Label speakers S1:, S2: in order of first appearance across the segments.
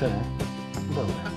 S1: c'è? Dove?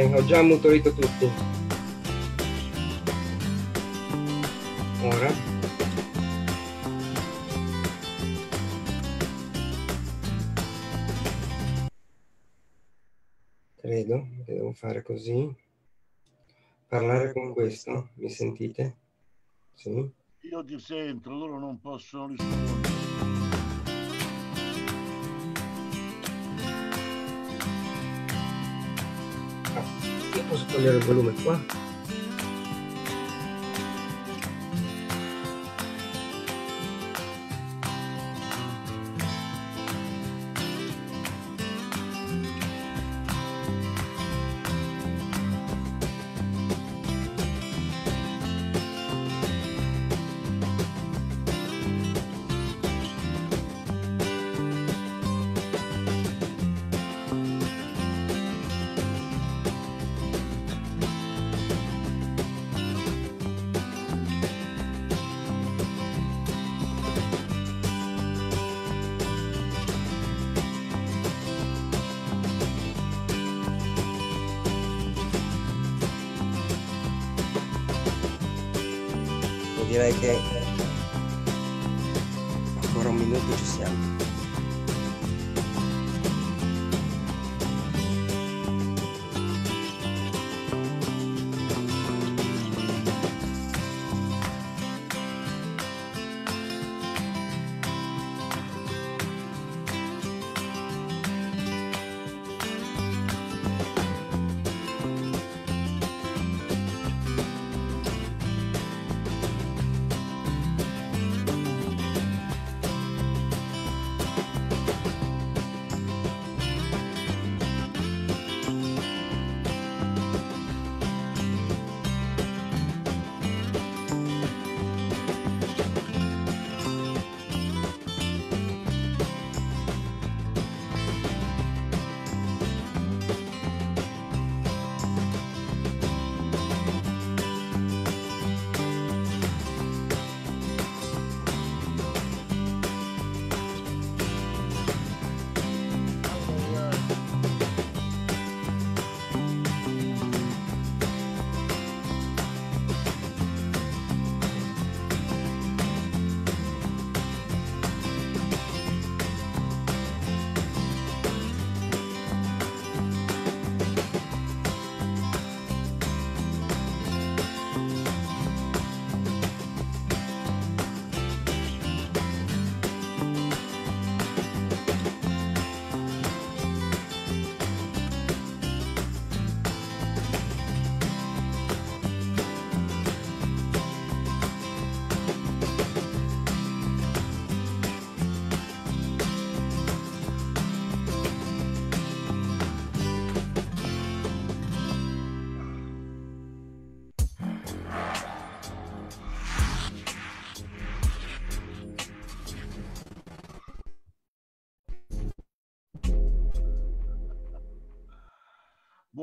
S2: Ho già mutorito tutti. Ora. Credo che devo fare così. Parlare con questo, mi sentite? Sì?
S3: Io ti sento, loro non possono rispondere.
S2: Posso togliere il volume qua?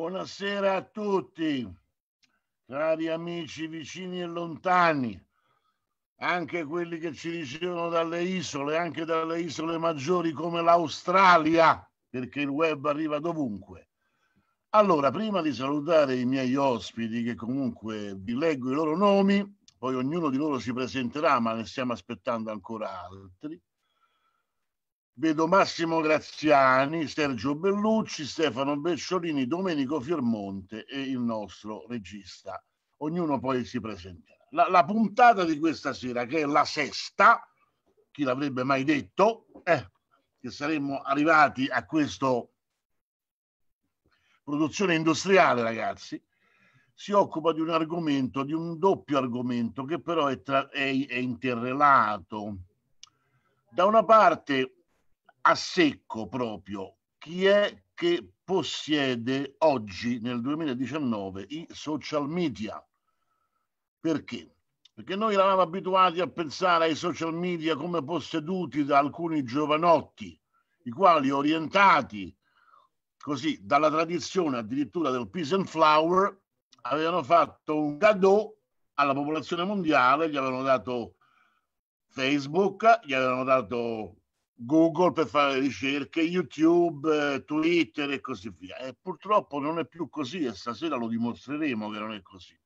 S3: Buonasera a tutti, cari amici vicini e lontani, anche quelli che ci ricevono dalle isole, anche dalle isole maggiori come l'Australia, perché il web arriva dovunque. Allora, prima di salutare i miei ospiti, che comunque vi leggo i loro nomi, poi ognuno di loro si presenterà, ma ne stiamo aspettando ancora altri. Vedo Massimo Graziani, Sergio Bellucci, Stefano Becciolini, Domenico Fiermonte e il nostro regista. Ognuno poi si presenterà. la, la, puntata di questa sera, che è la sesta, chi l'avrebbe mai detto, eh, che saremmo arrivati a questa produzione industriale, ragazzi, si occupa di un argomento, di un doppio argomento che però è, tra, è, è interrelato. Da una parte a secco proprio chi è che possiede oggi nel 2019 i social media. Perché? Perché noi eravamo abituati a pensare ai social media come posseduti da alcuni giovanotti, i quali orientati così dalla tradizione addirittura del peace and flower avevano fatto un cadeau alla popolazione mondiale, gli avevano dato Facebook, gli avevano dato Google per fare ricerche, YouTube, Twitter e così via. E purtroppo non è più così e stasera lo dimostreremo che non è così.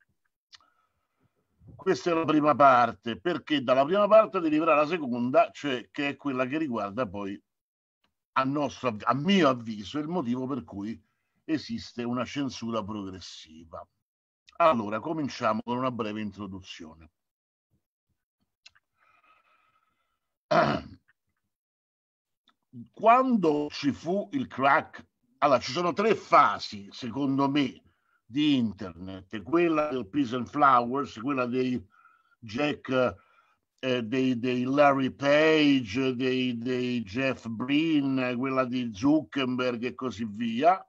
S3: Questa è la prima parte, perché dalla prima parte deriverà la seconda, cioè che è quella che riguarda poi, a, nostro, a mio avviso, il motivo per cui esiste una censura progressiva. Allora, cominciamo con una breve introduzione. Quando ci fu il crack, allora ci sono tre fasi, secondo me, di internet, quella del Peace and Flowers, quella dei Jack, eh, dei, dei, Larry Page, dei, dei Jeff Breen, quella di Zuckerberg e così via,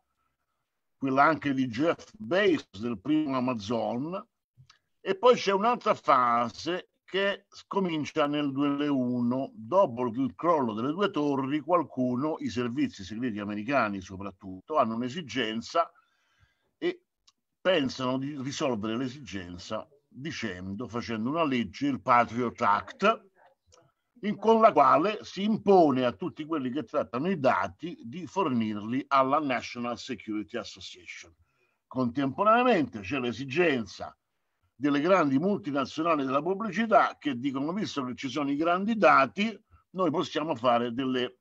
S3: quella anche di Jeff Bezos del primo Amazon, e poi c'è un'altra fase che comincia nel 2001. Dopo il crollo delle due torri, qualcuno, i servizi segreti americani soprattutto, hanno un'esigenza e pensano di risolvere l'esigenza dicendo, facendo una legge, il Patriot Act, in, con la quale si impone a tutti quelli che trattano i dati di fornirli alla National Security Association. Contemporaneamente c'è l'esigenza delle grandi multinazionali della pubblicità che dicono, visto che ci sono i grandi dati, noi possiamo fare delle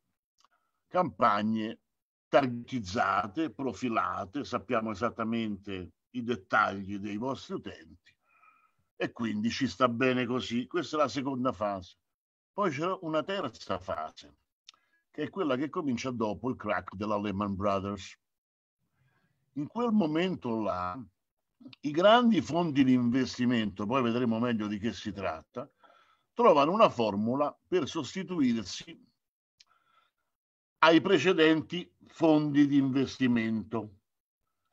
S3: campagne targetizzate, profilate, sappiamo esattamente i dettagli dei vostri utenti e quindi ci sta bene così. Questa è la seconda fase. Poi c'è una terza fase, che è quella che comincia dopo il crack della Lehman Brothers. In quel momento là, i grandi fondi di investimento, poi vedremo meglio di che si tratta, trovano una formula per sostituirsi ai precedenti fondi di investimento.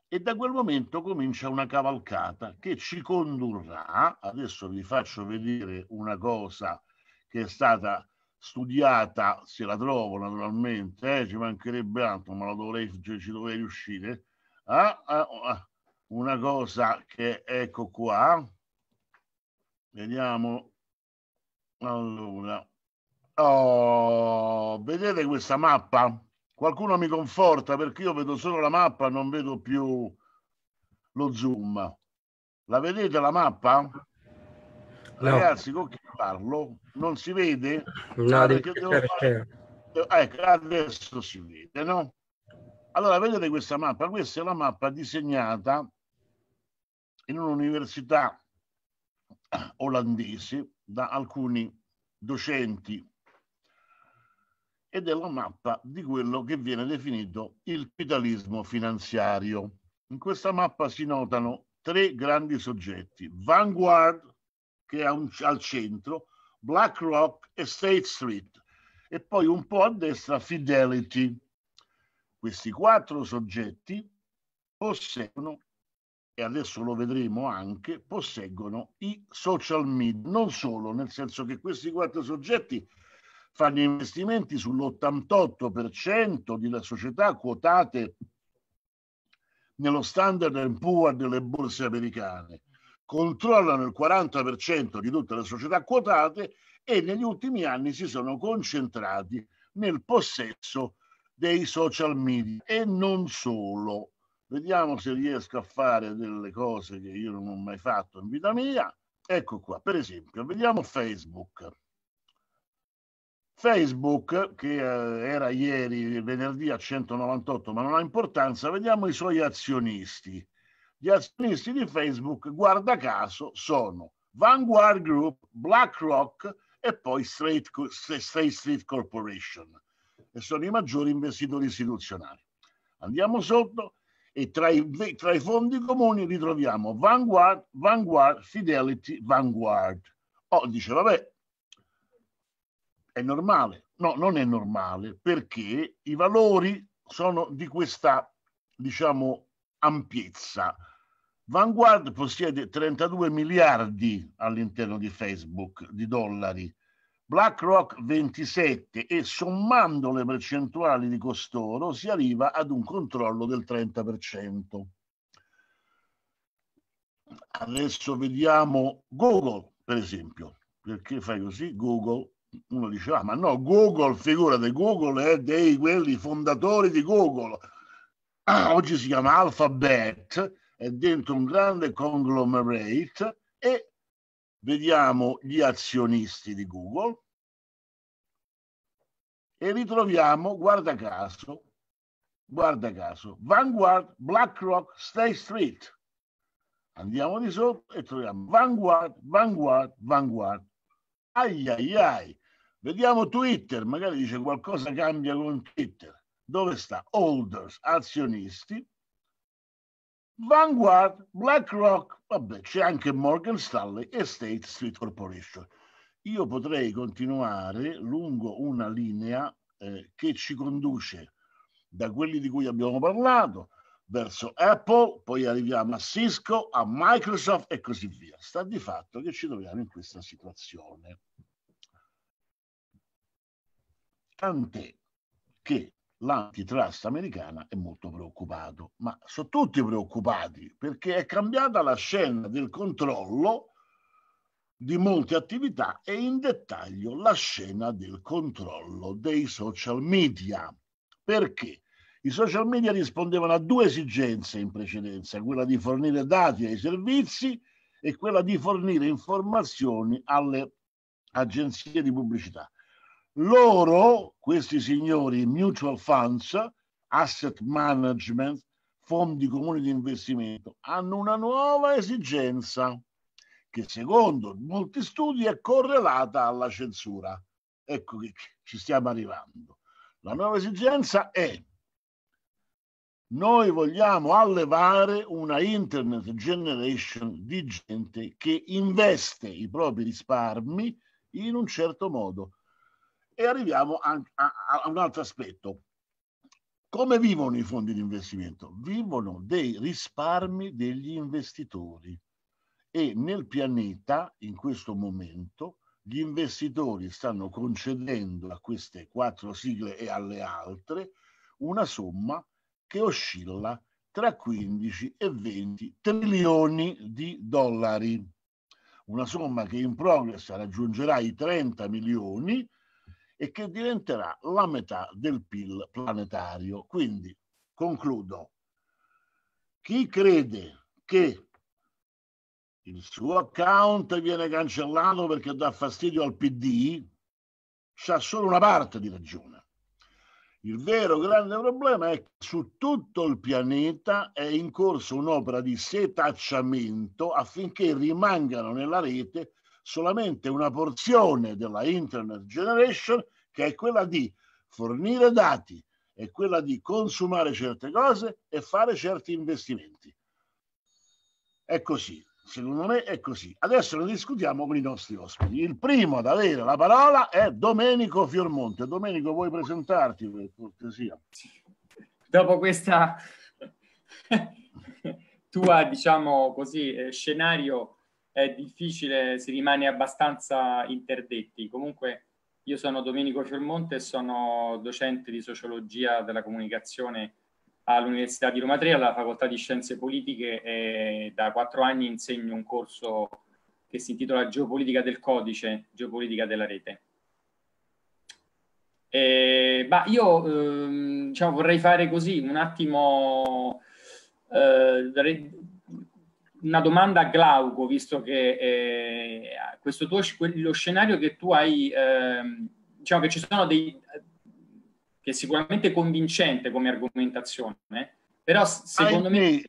S3: E da quel momento comincia una cavalcata che ci condurrà, adesso vi faccio vedere una cosa che è stata studiata, se la trovo naturalmente, eh, ci mancherebbe altro, ma dovrei, ci dovrei riuscire, a, a, a una cosa che ecco qua, vediamo, allora, oh, vedete questa mappa? Qualcuno mi conforta perché io vedo solo la mappa, non vedo più lo zoom. La vedete la mappa? No. Ragazzi, con chi parlo? Non si vede?
S2: No, ah, devo fare...
S3: Ecco, adesso si vede, no? Allora, vedete questa mappa? Questa è la mappa disegnata in un'università olandese da alcuni docenti ed è la mappa di quello che viene definito il capitalismo finanziario. In questa mappa si notano tre grandi soggetti, Vanguard, che è un, al centro, BlackRock e State Street e poi un po' a destra Fidelity. Questi quattro soggetti posseggono, e adesso lo vedremo anche, posseggono i social media. Non solo, nel senso che questi quattro soggetti fanno investimenti sull'88% delle società quotate nello standard Poor's delle borse americane controllano il 40% di tutte le società quotate e negli ultimi anni si sono concentrati nel possesso dei social media e non solo. Vediamo se riesco a fare delle cose che io non ho mai fatto in vita mia. Ecco qua, per esempio, vediamo Facebook. Facebook, che eh, era ieri, venerdì a 198, ma non ha importanza, vediamo i suoi azionisti. Gli azionisti di Facebook, guarda caso, sono Vanguard Group, BlackRock e poi State Street Corporation, che sono i maggiori investitori istituzionali. Andiamo sotto e tra i, tra i fondi comuni ritroviamo Vanguard, Vanguard, Fidelity, Vanguard. Oh, dice, vabbè, è normale. No, non è normale perché i valori sono di questa, diciamo, ampiezza. Vanguard possiede 32 miliardi all'interno di Facebook di dollari, BlackRock 27 e sommando le percentuali di costoro si arriva ad un controllo del 30%. Adesso vediamo Google, per esempio. Perché fai così? Google, uno dice, ah, ma no, Google, figurate, Google è dei quelli fondatori di Google. Ah, oggi si chiama Alphabet, è dentro un grande conglomerate e vediamo gli azionisti di Google e ritroviamo, guarda caso, guarda caso, Vanguard, BlackRock, State Street. Andiamo di sotto e troviamo Vanguard, Vanguard, Vanguard. Ai ai ai. Vediamo Twitter, magari dice qualcosa cambia con Twitter. Dove sta? Holders, azionisti, Vanguard, BlackRock, vabbè, c'è anche Morgan Stanley e State Street Corporation. Io potrei continuare lungo una linea eh, che ci conduce da quelli di cui abbiamo parlato verso Apple, poi arriviamo a Cisco, a Microsoft e così via. Sta di fatto che ci troviamo in questa situazione. Tant'è che l'antitrust americana è molto preoccupato, ma sono tutti preoccupati perché è cambiata la scena del controllo di molte attività e in dettaglio la scena del controllo dei social media. Perché? I social media rispondevano a due esigenze in precedenza, quella di fornire dati ai servizi e quella di fornire informazioni alle agenzie di pubblicità. Loro, questi signori, mutual funds, asset management, fondi comuni di investimento, hanno una nuova esigenza che secondo molti studi è correlata alla censura. Ecco che ci stiamo arrivando. La nuova esigenza è noi vogliamo allevare una internet generation di gente che investe i propri risparmi in un certo modo e arriviamo a, a, a un altro aspetto. Come vivono i fondi di investimento? Vivono dei risparmi degli investitori e nel pianeta in questo momento gli investitori stanno concedendo a queste quattro sigle e alle altre una somma che oscilla tra 15 e 20 trilioni di dollari. Una somma che in progress raggiungerà i 30 milioni e che diventerà la metà del PIL planetario. Quindi, concludo, chi crede che il suo account viene cancellato perché dà fastidio al PD, c'ha solo una parte di ragione. Il vero grande problema è che su tutto il pianeta è in corso un'opera di setacciamento affinché rimangano nella rete solamente una porzione della Internet Generation che è quella di fornire dati, è quella di consumare certe cose e fare certi investimenti. È così, secondo me è così. Adesso ne discutiamo con i nostri ospiti. Il primo ad avere la parola è Domenico Fiormonte. Domenico, vuoi presentarti per cortesia?
S4: Dopo questa tua, diciamo così, eh, scenario è difficile, si rimane abbastanza interdetti. Comunque io sono Domenico Fiormonte e sono docente di sociologia della comunicazione all'Università di Roma 3, alla Facoltà di Scienze Politiche e da quattro anni insegno un corso che si intitola Geopolitica del codice, Geopolitica della rete. E, bah, io ehm, diciamo, vorrei fare così un attimo eh, una domanda a Glauco, visto che eh, questo tuo, lo scenario che tu hai, eh, diciamo che ci sono dei, che è sicuramente convincente come argomentazione, però secondo me,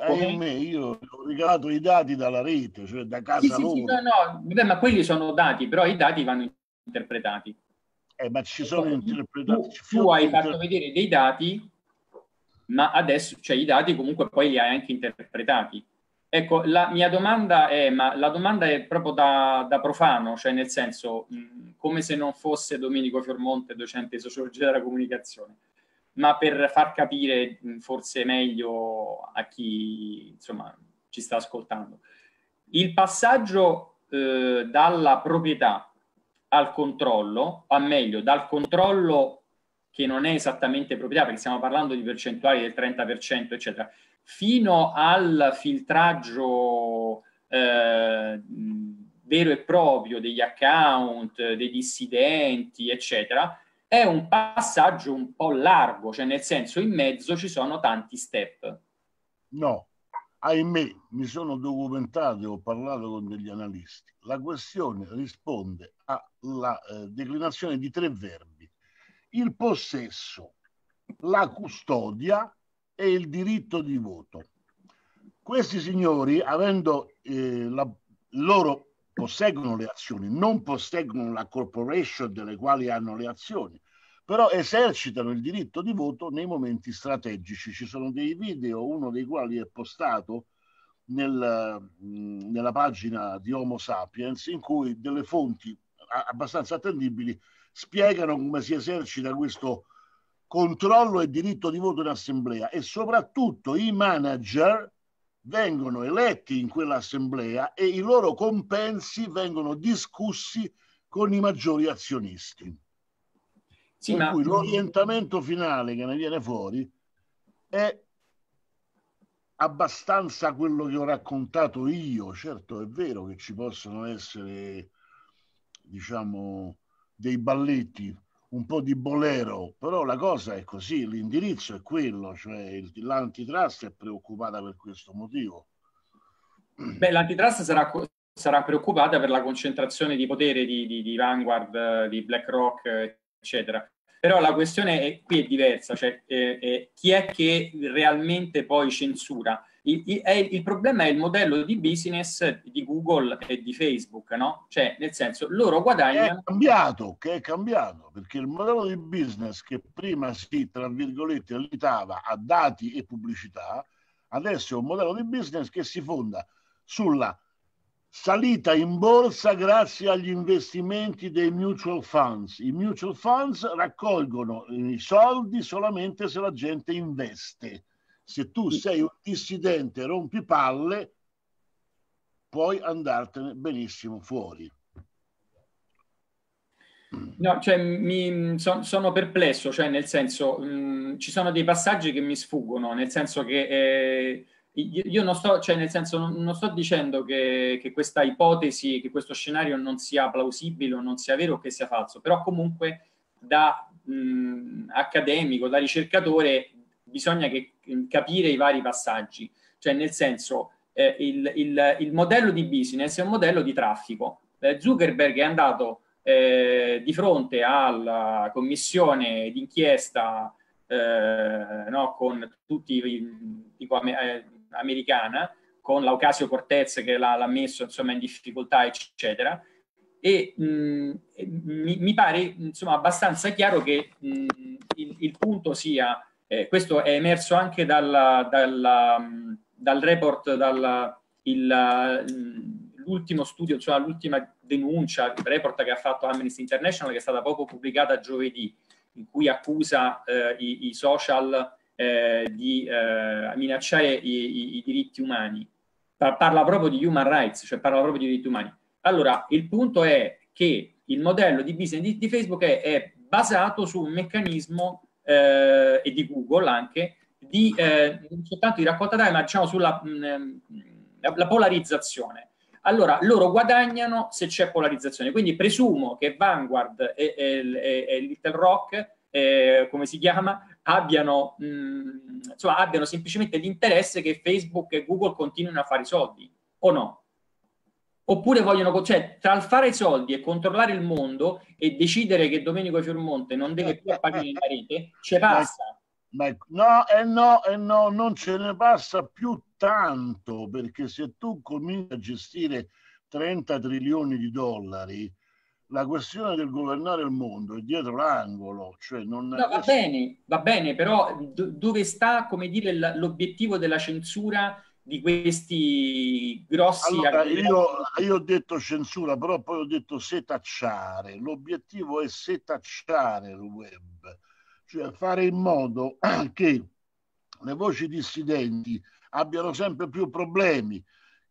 S3: Ahimè, io ho regalato i dati dalla rete, cioè da casa
S4: sì,
S3: loro.
S4: sì, no, no, vabbè, ma quelli sono dati, però i dati vanno interpretati.
S3: Eh, ma ci sono interpretati.
S4: Tu, tu hai fatto vedere dei dati, ma adesso, cioè i dati comunque poi li hai anche interpretati. Ecco, la mia domanda è, ma la domanda è proprio da, da profano, cioè nel senso, mh, come se non fosse Domenico Fiormonte, docente di sociologia della comunicazione ma per far capire forse meglio a chi insomma, ci sta ascoltando. Il passaggio eh, dalla proprietà al controllo, o meglio, dal controllo che non è esattamente proprietà, perché stiamo parlando di percentuali del 30%, eccetera, fino al filtraggio eh, vero e proprio degli account, dei dissidenti, eccetera, è un passaggio un po' largo, cioè nel senso in mezzo ci sono tanti step.
S3: No, ahimè, mi sono documentato e ho parlato con degli analisti. La questione risponde alla eh, declinazione di tre verbi. Il possesso, la custodia e il diritto di voto. Questi signori, avendo eh, la loro posseggono le azioni, non posseggono la corporation delle quali hanno le azioni, però esercitano il diritto di voto nei momenti strategici. Ci sono dei video, uno dei quali è postato nel, nella pagina di Homo Sapiens, in cui delle fonti abbastanza attendibili spiegano come si esercita questo controllo e diritto di voto in assemblea e soprattutto i manager vengono eletti in quell'assemblea e i loro compensi vengono discussi con i maggiori azionisti. Sì, per ma... cui l'orientamento finale che ne viene fuori è abbastanza quello che ho raccontato io. Certo, è vero che ci possono essere, diciamo, dei balletti un po' di bolero, però la cosa è così, l'indirizzo è quello, cioè l'antitrust è preoccupata per questo motivo.
S4: Beh, l'antitrust sarà, sarà preoccupata per la concentrazione di potere di, di, di Vanguard, di BlackRock, eccetera. Però la questione è, qui è diversa, cioè eh, eh, chi è che realmente poi censura? Il, il, il, problema è il modello di business di Google e di Facebook, no? Cioè, nel senso, loro guadagnano...
S3: È cambiato, che è cambiato, perché il modello di business che prima si, tra virgolette, limitava a dati e pubblicità, adesso è un modello di business che si fonda sulla salita in borsa grazie agli investimenti dei mutual funds. I mutual funds raccolgono i soldi solamente se la gente investe se tu sei un dissidente e rompi palle, puoi andartene benissimo fuori.
S4: No, cioè, mi, so, sono perplesso, cioè nel senso, mh, mm, ci sono dei passaggi che mi sfuggono, nel senso che eh, io non sto, cioè nel senso, non, non sto dicendo che, che, questa ipotesi, che questo scenario non sia plausibile o non sia vero o che sia falso, però comunque da mh, mm, accademico, da ricercatore, bisogna che, capire i vari passaggi, cioè nel senso eh, il, il, il, modello di business è un modello di traffico. Eh, Zuckerberg è andato eh, di fronte alla commissione d'inchiesta eh, no, con tutti dico, eh, americana, con l'Aukasio Cortez che l'ha, l'ha messo insomma, in difficoltà, eccetera. E mh, mi, mi, pare insomma abbastanza chiaro che mh, il, il punto sia eh, questo è emerso anche dal, dal, dal report, dal, l'ultimo studio, cioè l'ultima denuncia, il report che ha fatto Amnesty International, che è stata poco pubblicata giovedì, in cui accusa eh, i, i, social eh, di eh, minacciare i, i, i, diritti umani. Parla proprio di human rights, cioè parla proprio di diritti umani. Allora, il punto è che il modello di business di, di Facebook è, è basato su un meccanismo eh, e di Google anche, di, eh, non soltanto di raccolta dati, ma diciamo sulla mh, mm, la, la polarizzazione. Allora, loro guadagnano se c'è polarizzazione. Quindi presumo che Vanguard e, e, e Little Rock, eh, come si chiama, abbiano, mh, mm, insomma, abbiano semplicemente l'interesse che Facebook e Google continuino a fare i soldi, o no? Oppure vogliono, cioè, tra il fare soldi e controllare il mondo e decidere che Domenico Fiormonte non deve più apparire nella rete, c'è passa.
S3: Ma no, e eh no, e eh no, non ce ne passa più tanto, perché se tu cominci a gestire 30 trilioni di dollari, la questione del governare il mondo è dietro l'angolo. Cioè non
S4: no, va bene, va bene, però do- dove sta, come dire, l- l'obiettivo della censura di questi grossi...
S3: Allora, io, io, ho detto censura, però poi ho detto setacciare. L'obiettivo è setacciare il web, cioè fare in modo che le voci dissidenti abbiano sempre più problemi,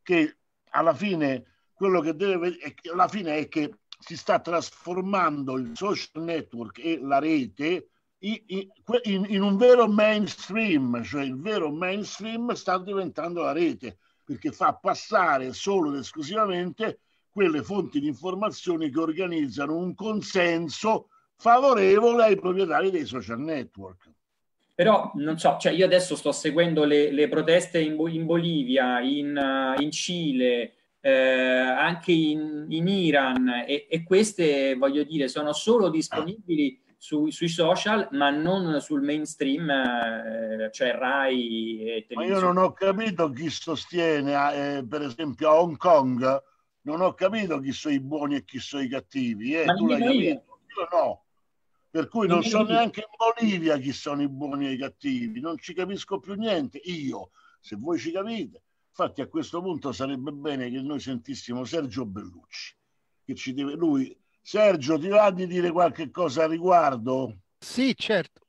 S3: che alla fine quello che deve... Alla fine è che si sta trasformando il social network e la rete in, in, un vero mainstream, cioè il vero mainstream sta diventando la rete, perché fa passare solo ed esclusivamente quelle fonti di informazioni che organizzano un consenso favorevole ai proprietari dei social network.
S4: Però non so, cioè io adesso sto seguendo le, le proteste in, in Bolivia, in, in Cile, eh, anche in, in Iran e, e, queste, voglio dire, sono solo disponibili su, sui social, ma non sul mainstream, eh, cioè Rai e
S3: televisione. Ma io non ho capito chi sostiene, eh, per esempio a Hong Kong, non ho capito chi sono i buoni e chi sono i cattivi. Eh, tu l'hai capito? Io no. Per cui non so neanche in Bolivia chi sono i buoni e i cattivi, non ci capisco più niente. Io, se voi ci capite, Infatti a questo punto sarebbe bene che noi sentissimo Sergio Bellucci, che ci deve lui. Sergio, ti va di dire qualche cosa a riguardo?
S1: Sì, certo.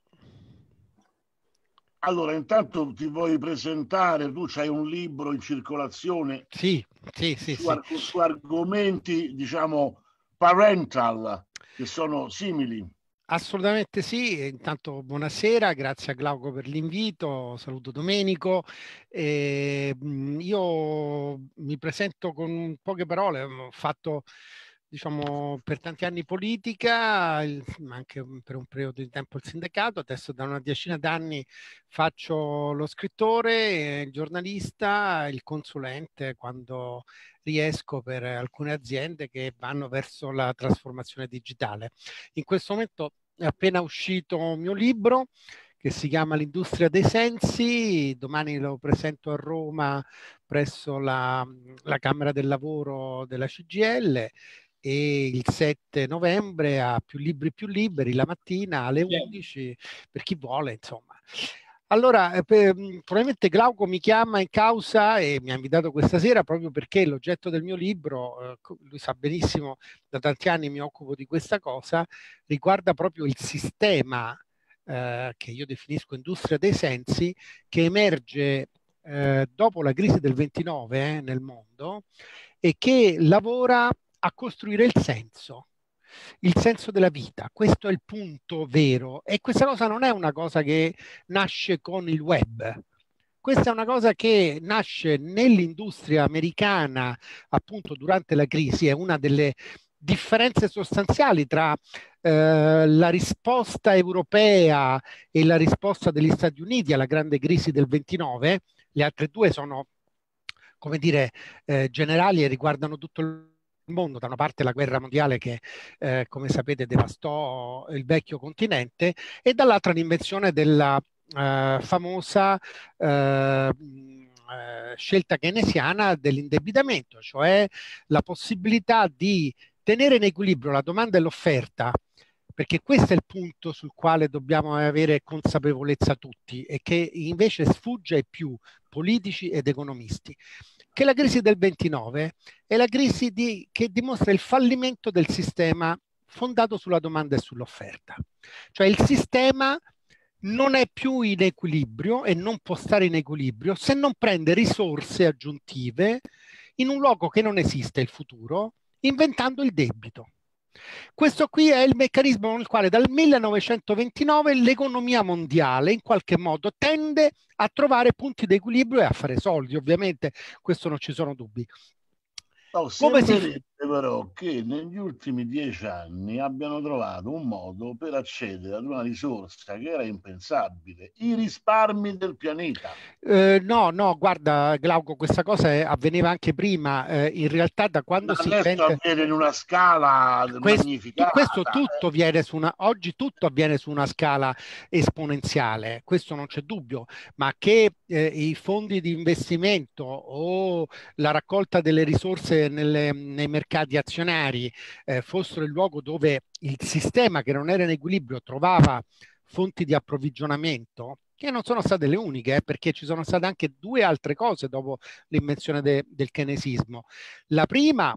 S3: Allora, intanto ti vuoi presentare, tu hai un libro in circolazione
S1: sì, sì, sì,
S3: su,
S1: sì.
S3: Arg- su argomenti, diciamo, parental, che sono simili.
S1: Assolutamente sì, intanto buonasera, grazie a Glauco per l'invito, saluto Domenico. Eh, io mi presento con poche parole, ho fatto diciamo, per tanti anni politica, anche per un periodo di tempo il sindacato, adesso da una decina d'anni faccio lo scrittore, il giornalista, il consulente quando riesco per alcune aziende che vanno verso la trasformazione digitale. In questo momento è appena uscito un mio libro che si chiama L'industria dei sensi, domani lo presento a Roma presso la, la Camera del Lavoro della CGL e il 7 novembre a più libri più liberi la mattina alle 11 per chi vuole insomma. Allora, eh, per, probabilmente Glauco mi chiama in causa e mi ha invitato questa sera proprio perché l'oggetto del mio libro, eh, lui sa benissimo, da tanti anni mi occupo di questa cosa, riguarda proprio il sistema eh, che io definisco industria dei sensi, che emerge eh, dopo la crisi del 29 eh, nel mondo e che lavora a costruire il senso il senso della vita. Questo è il punto vero e questa cosa non è una cosa che nasce con il web. Questa è una cosa che nasce nell'industria americana appunto durante la crisi, è una delle differenze sostanziali tra eh, la risposta europea e la risposta degli Stati Uniti alla grande crisi del 29. Le altre due sono, come dire, eh, generali e riguardano tutto il mondo, da una parte la guerra mondiale che, eh, come sapete, devastò il vecchio continente, e dall'altra l'invenzione della eh, famosa eh, eh, scelta keynesiana dell'indebitamento, cioè la possibilità di tenere in equilibrio la domanda e l'offerta perché questo è il punto sul quale dobbiamo avere consapevolezza tutti e che invece sfugge ai più politici ed economisti che la crisi del 29 è la crisi di, che dimostra il fallimento del sistema fondato sulla domanda e sull'offerta. Cioè il sistema non è più in equilibrio e non può stare in equilibrio se non prende risorse aggiuntive in un luogo che non esiste, il futuro, inventando il debito. Questo qui è il meccanismo nel quale dal 1929 l'economia mondiale in qualche modo tende a trovare punti di equilibrio e a fare soldi, ovviamente, questo non ci sono dubbi.
S3: Oh, Come si... però che negli ultimi dieci anni abbiano trovato un modo per accedere ad una risorsa che era impensabile, i risparmi del pianeta.
S1: Eh, no, no, guarda Glauco, questa cosa è, avveniva anche prima, eh, in realtà da quando Ma si inventa...
S3: avviene in una scala
S1: questo, magnificata. Questo tutto viene su una, oggi tutto avviene su una scala esponenziale, questo non c'è dubbio, ma che eh, i fondi di investimento o la raccolta delle risorse nelle, nei mercati azionari eh, fossero il luogo dove il sistema che non era in equilibrio trovava fonti di approvvigionamento, che non sono state le uniche, eh, perché ci sono state anche due altre cose dopo l'invenzione de, del keynesismo. La prima,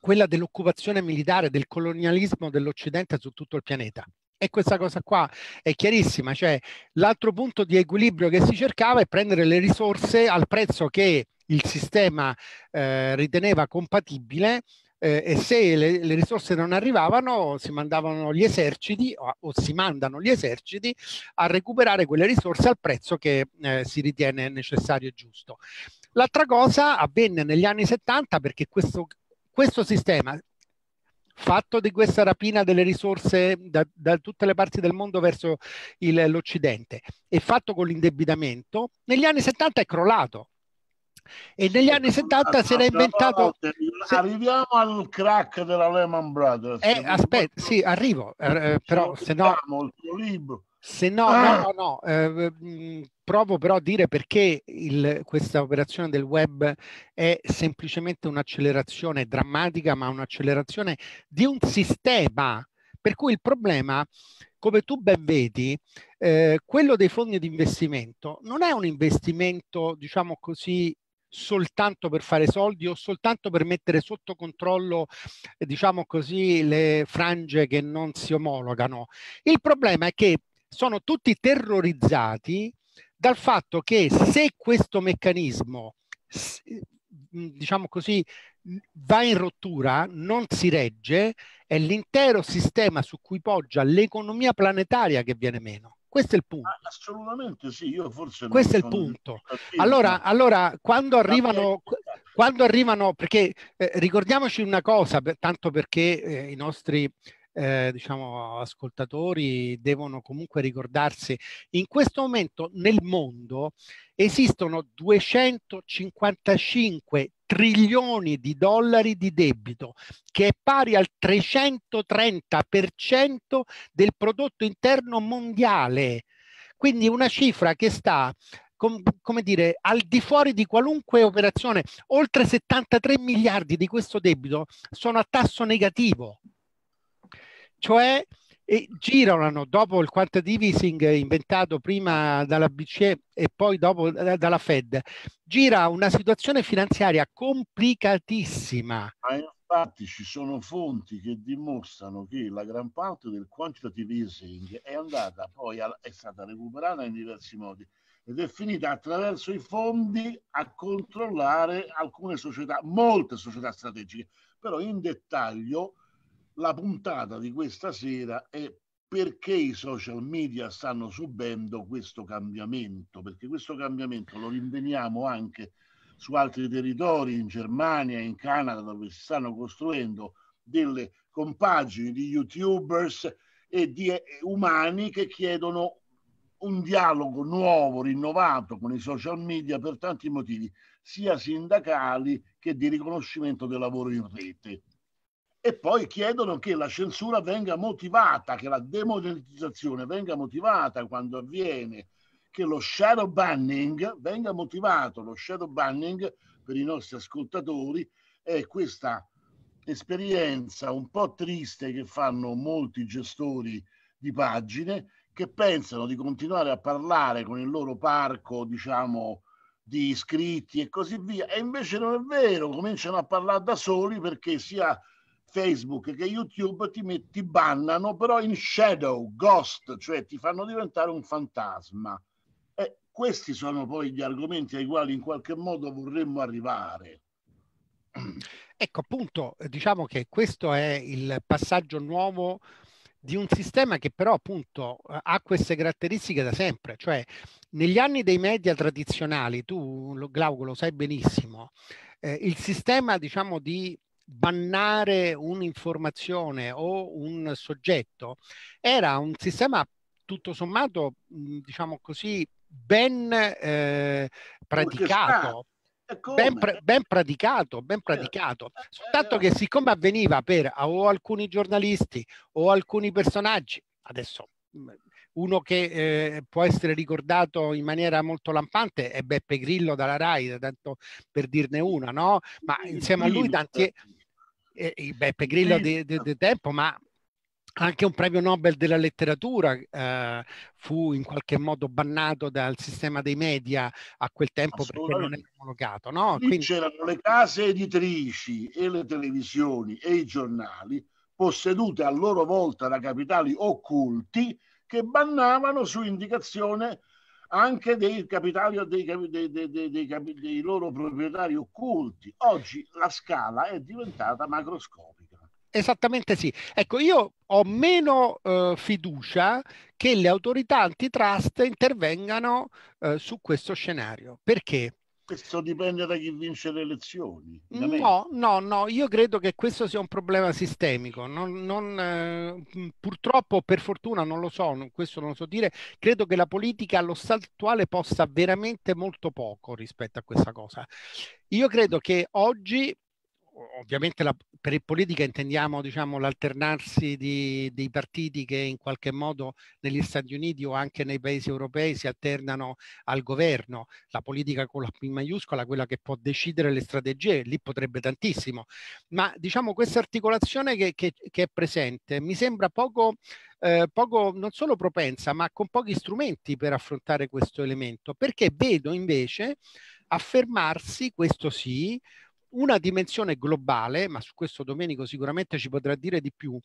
S1: quella dell'occupazione militare, del colonialismo dell'Occidente su tutto il pianeta. E questa cosa qua è chiarissima, cioè l'altro punto di equilibrio che si cercava è prendere le risorse al prezzo che il sistema eh, riteneva compatibile eh, e se le, le, risorse non arrivavano si mandavano gli eserciti o, o, si mandano gli eserciti a recuperare quelle risorse al prezzo che eh, si ritiene necessario e giusto. L'altra cosa avvenne negli anni 70 perché questo, questo sistema fatto di questa rapina delle risorse da, da tutte le parti del mondo verso l'Occidente e fatto con l'indebitamento, negli anni 70 è crollato. E negli anni 70 si era inventato.
S3: Arriviamo al crack della Lehman Brothers.
S1: Eh, aspetta, sì, arrivo, eh, però se no. Il tuo libro se no, ah. no, no, no eh, provo però a dire perché il, questa operazione del web è semplicemente un'accelerazione drammatica, ma un'accelerazione di un sistema. Per cui il problema, come tu ben vedi, eh, quello dei fondi di investimento non è un investimento, diciamo così, soltanto per fare soldi o soltanto per mettere sotto controllo, diciamo così, le frange che non si omologano. Il problema è che sono tutti terrorizzati dal fatto che se questo meccanismo, diciamo così, va in rottura, non si regge, è l'intero sistema su cui poggia l'economia planetaria che viene meno. Questo è il punto. Ah,
S3: assolutamente sì, io forse...
S1: Questo è il punto. Allora, allora, quando arrivano, quando arrivano perché eh, ricordiamoci una cosa, per, tanto perché eh, i nostri eh, diciamo, ascoltatori devono comunque ricordarsi, in questo momento nel mondo esistono 255 trilioni di dollari di debito, che è pari al 330% del prodotto interno mondiale. Quindi una cifra che sta com, come dire, al di fuori di qualunque operazione, oltre 73 miliardi di questo debito sono a tasso negativo cioè e girano dopo il quantitative easing inventato prima dalla BCE e poi dopo dalla Fed, gira una situazione finanziaria complicatissima.
S3: Ma infatti ci sono fonti che dimostrano che la gran parte del quantitative easing è andata poi, a, è stata recuperata in diversi modi ed è finita attraverso i fondi a controllare alcune società, molte società strategiche, però in dettaglio la puntata di questa sera è perché i social media stanno subendo questo cambiamento, perché questo cambiamento lo rinveniamo anche su altri territori, in Germania, in Canada, dove si stanno costruendo delle compagini di youtubers e di eh, umani che chiedono un dialogo nuovo, rinnovato con i social media per tanti motivi, sia sindacali che di riconoscimento del lavoro in rete e poi chiedono che la censura venga motivata, che la demonetizzazione venga motivata quando avviene, che lo shadow banning venga motivato. Lo shadow banning per i nostri ascoltatori è questa esperienza un po' triste che fanno molti gestori di pagine che pensano di continuare a parlare con il loro parco, diciamo, di iscritti e così via, e invece non è vero, cominciano a parlare da soli perché sia Facebook che YouTube ti, metti, bannano, però in shadow, ghost, cioè ti fanno diventare un fantasma. E questi sono poi gli argomenti ai quali in qualche modo vorremmo arrivare.
S1: Ecco, appunto, diciamo che questo è il passaggio nuovo di un sistema che però appunto ha queste caratteristiche da sempre, cioè negli anni dei media tradizionali, tu Glauco lo sai benissimo, eh, il sistema diciamo di bannare un'informazione o un soggetto era un sistema tutto sommato, diciamo così, ben eh, praticato. Ben, ben, praticato, ben praticato, soltanto che siccome avveniva per o alcuni giornalisti o alcuni personaggi, adesso uno che eh, può essere ricordato in maniera molto lampante è Beppe Grillo dalla RAI, tanto per dirne una, no? Ma insieme a lui tanti... Eh, Beppe Grillo di, di tempo, ma anche un premio Nobel della letteratura eh, fu in qualche modo bannato dal sistema dei media a quel tempo perché non era omologato. No?
S3: Quindi... C'erano le case editrici e le televisioni e i giornali possedute a loro volta da capitali occulti che bannavano su indicazione anche dei capitali o dei, dei, dei, dei, loro proprietari occulti. Oggi la scala è diventata macroscopica.
S1: Esattamente sì. Ecco, io ho meno eh, fiducia che le autorità antitrust intervengano eh, su questo scenario. Perché?
S3: Questo dipende da chi vince le elezioni.
S1: No, no, no, io credo che questo sia un problema sistemico. Non, non, eh, purtroppo, per fortuna, non lo so, questo non lo so dire, credo che la politica allo stato attuale possa veramente molto poco rispetto a questa cosa. Io credo che oggi ovviamente la, per politica intendiamo diciamo, l'alternarsi di, dei partiti che in qualche modo negli Stati Uniti o anche nei paesi europei si alternano al governo, la politica con la P maiuscola, quella che può decidere le strategie, lì potrebbe tantissimo, ma diciamo questa articolazione che, che, che è presente mi sembra poco, eh, poco non solo propensa, ma con pochi strumenti per affrontare questo elemento, perché vedo invece affermarsi, questo sì, una dimensione globale, ma su questo Domenico sicuramente ci potrà dire di più,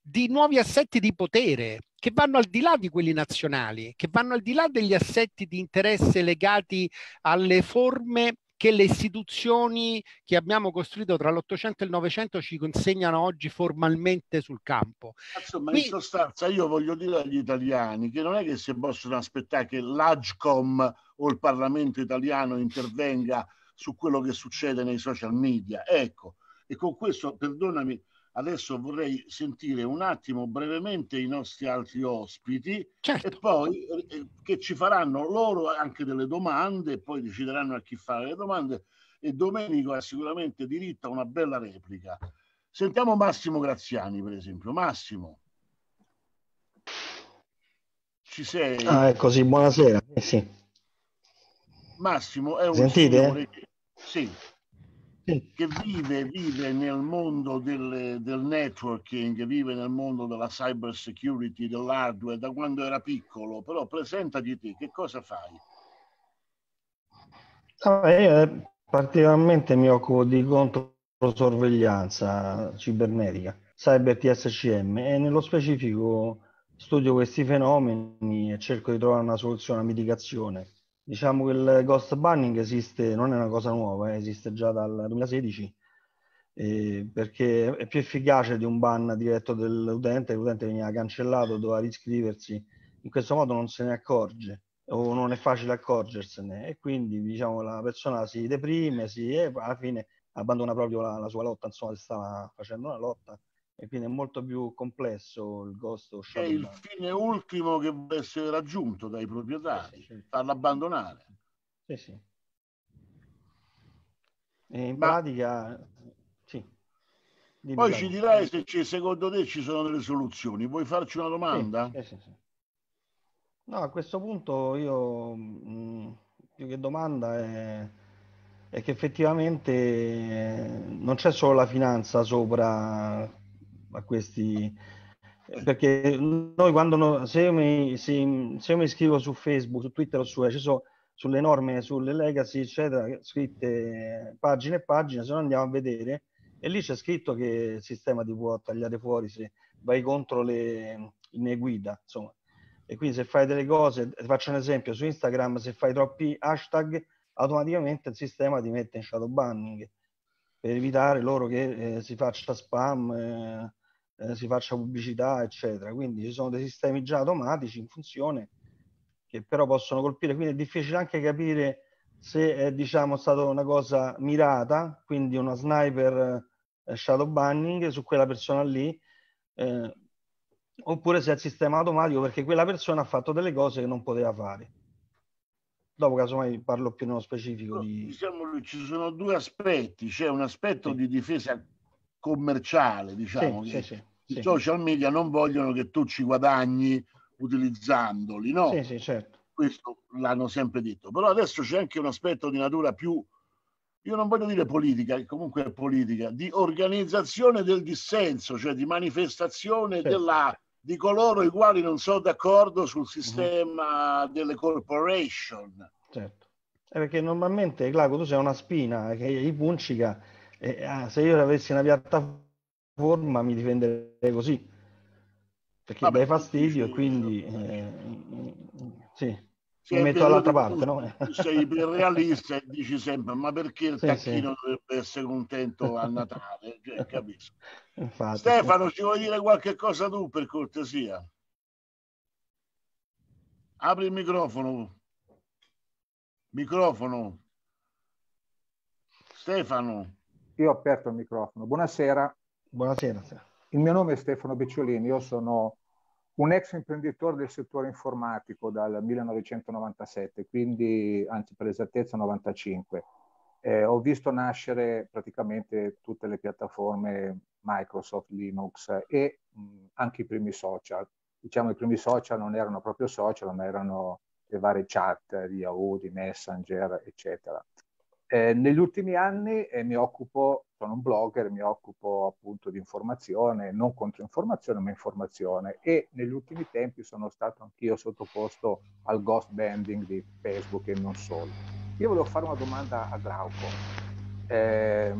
S1: di nuovi assetti di potere che vanno al di là di quelli nazionali, che vanno al di là degli assetti di interesse legati alle forme che le istituzioni che abbiamo costruito tra l'Ottocento e il Novecento ci consegnano oggi formalmente sul campo.
S3: Insomma, Qui... in sostanza io voglio dire agli italiani che non è che si possono aspettare che l'AGCOM o il Parlamento italiano intervenga su quello che succede nei social media. Ecco, e con questo, perdonami, adesso vorrei sentire un attimo brevemente i nostri altri ospiti certo. e poi eh, che ci faranno loro anche delle domande e poi decideranno a chi fare le domande e Domenico ha sicuramente diritto a una bella replica. Sentiamo Massimo Graziani, per esempio. Massimo. Ci sei?
S5: Ah, ecco, sì, buonasera. Eh, sì.
S3: Massimo è un
S5: Sentite? signore che
S3: sì, che vive, vive nel mondo del, del, networking, vive nel mondo della cyber security, dell'hardware da quando era piccolo, però presentati te, che cosa fai?
S5: Ah, io eh, particolarmente mi occupo di controsorveglianza cibernetica, cyber TSCM e nello specifico studio questi fenomeni e cerco di trovare una soluzione, una mitigazione Diciamo che il ghost banning esiste, non è una cosa nuova, eh, esiste già dal 2016, eh, perché è più efficace di un ban diretto dell'utente, l'utente veniva cancellato, doveva riscriversi, in questo modo non se ne accorge o non è facile accorgersene e quindi diciamo la persona si deprime si, e alla fine abbandona proprio la, la sua lotta, insomma si stava facendo una lotta e quindi è molto più complesso il ghost o
S3: È il fine ultimo che deve essere raggiunto dai proprietari, sì, sì. farlo abbandonare.
S5: Sì, sì. E in Ma... pratica, sì.
S3: Dimmi poi ci dirai se secondo te ci sono delle soluzioni. Vuoi farci una domanda?
S5: Sì, sì, sì. No, a questo punto io mh, mm, più che domanda è, è che effettivamente non c'è solo la finanza sopra a questi perché noi quando no, se, io mi, se, se, io mi iscrivo su Facebook, su Twitter o su ci sono sulle norme, sulle legacy, eccetera, scritte pagine e pagine, se no andiamo a vedere e lì c'è scritto che il sistema ti può tagliare fuori se vai contro le linee guida, insomma. E quindi se fai delle cose, faccio un esempio, su Instagram se fai troppi hashtag, automaticamente il sistema ti mette in shadow banning per evitare loro che eh, si faccia spam, eh, eh, si faccia pubblicità, eccetera. Quindi ci sono dei sistemi già automatici in funzione che però possono colpire, quindi è difficile anche capire se è diciamo stata una cosa mirata, quindi una sniper eh, shadow banning su quella persona lì, eh, oppure se è il sistema automatico perché quella persona ha fatto delle cose che non poteva fare. Dopo casomai parlo più nello specifico. Di...
S3: Diciamo, ci sono due aspetti, c'è un aspetto sì. di difesa commerciale, diciamo, sì, che sì, i social media non vogliono che tu ci guadagni utilizzandoli, no?
S5: Sì, sì, certo.
S3: Questo l'hanno sempre detto. Però adesso c'è anche un aspetto di natura più, io non voglio dire politica, che comunque è politica, di organizzazione del dissenso, cioè di manifestazione certo. della di coloro i quali non sono d'accordo sul mhm. sistema uh-huh. delle corporation.
S5: Certo. Eh perché normalmente, Claudio, tu sei una spina che gli puncica e ah, se io avessi una piattaforma mi difenderei così. Perché Vabbè, dai fastidio e quindi... Eh, sì mi metto dall'altra parte, no?
S3: Tu sei realista e dici sempre, ma perché il sì, tacchino sì. dovrebbe essere contento a Natale? Cioè, capisco. Infatti, Stefano, ci vuoi dire qualche cosa tu, per cortesia? Apri il microfono. Microfono. Stefano.
S6: Io ho aperto il microfono. Buonasera.
S5: Buonasera.
S6: Il mio nome è Stefano Becciolini, io sono un ex imprenditore del settore informatico dal 1997, quindi anzi per esattezza 95. Eh, ho visto nascere praticamente tutte le piattaforme Microsoft, Linux e mh, anche i primi social. Diciamo i primi social non erano proprio social, ma erano le varie chat di Yahoo, di Messenger, eccetera. Eh, negli ultimi anni eh, mi occupo, sono un blogger, mi occupo appunto di informazione, non controinformazione, ma informazione e negli ultimi tempi sono stato anch'io sottoposto al ghost banding di Facebook e non solo. Io volevo fare una domanda a Glauco eh,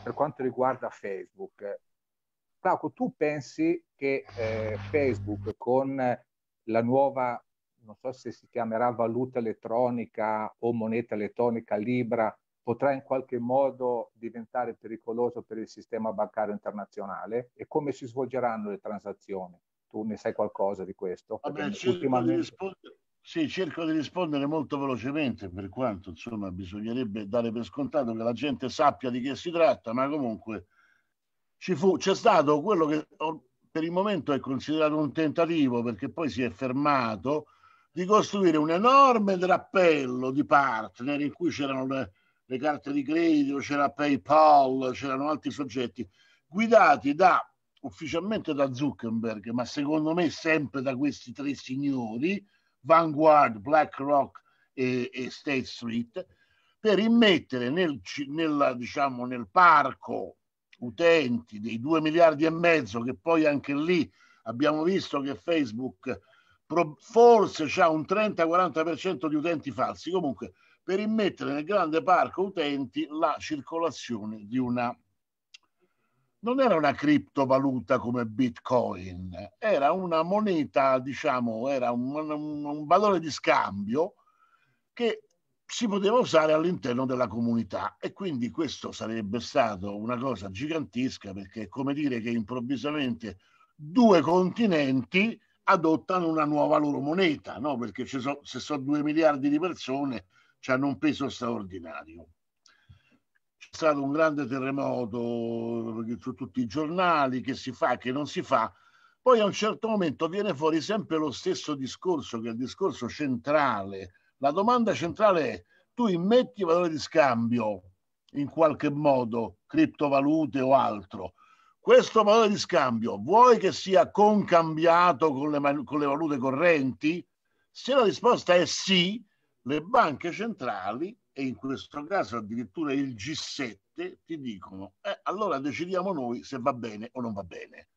S6: per quanto riguarda Facebook. Glauco, tu pensi che eh, Facebook con la nuova, non so se si chiamerà valuta elettronica o moneta elettronica Libra, potrà in qualche modo diventare pericoloso per il sistema bancario internazionale e come si svolgeranno le transazioni? Tu ne sai qualcosa di questo?
S3: Vabbè, cerco ultimamente... di sì, cerco di rispondere molto velocemente, per quanto insomma bisognerebbe dare per scontato che la gente sappia di che si tratta, ma comunque ci fu, c'è stato quello che per il momento è considerato un tentativo, perché poi si è fermato, di costruire un enorme drappello di partner in cui c'erano le, le carte di credito, c'era PayPal, c'erano altri soggetti, guidati da ufficialmente da Zuckerberg, ma secondo me sempre da questi tre signori, Vanguard, BlackRock e, e State Street, per immettere nel, nel, diciamo, nel parco utenti dei 2 miliardi e mezzo, che poi anche lì abbiamo visto che Facebook forse ha un 30-40% di utenti falsi, comunque per immettere nel grande parco utenti la circolazione di una non era una criptovaluta come Bitcoin, era una moneta, diciamo, era un, un, un, valore di scambio che si poteva usare all'interno della comunità e quindi questo sarebbe stato una cosa gigantesca perché è come dire che improvvisamente due continenti adottano una nuova loro moneta, no? perché so, se sono due miliardi di persone hanno un peso straordinario. C'è stato un grande terremoto su tutti i giornali, che si fa, che non si fa. Poi a un certo momento viene fuori sempre lo stesso discorso, che è il discorso centrale. La domanda centrale è, tu immetti valore di scambio in qualche modo, criptovalute o altro, questo valore di scambio vuoi che sia concambiato con le, con le valute correnti? Se la risposta è sì, le banche centrali e in questo caso addirittura il G7 ti dicono eh, allora decidiamo noi se va bene o non va bene.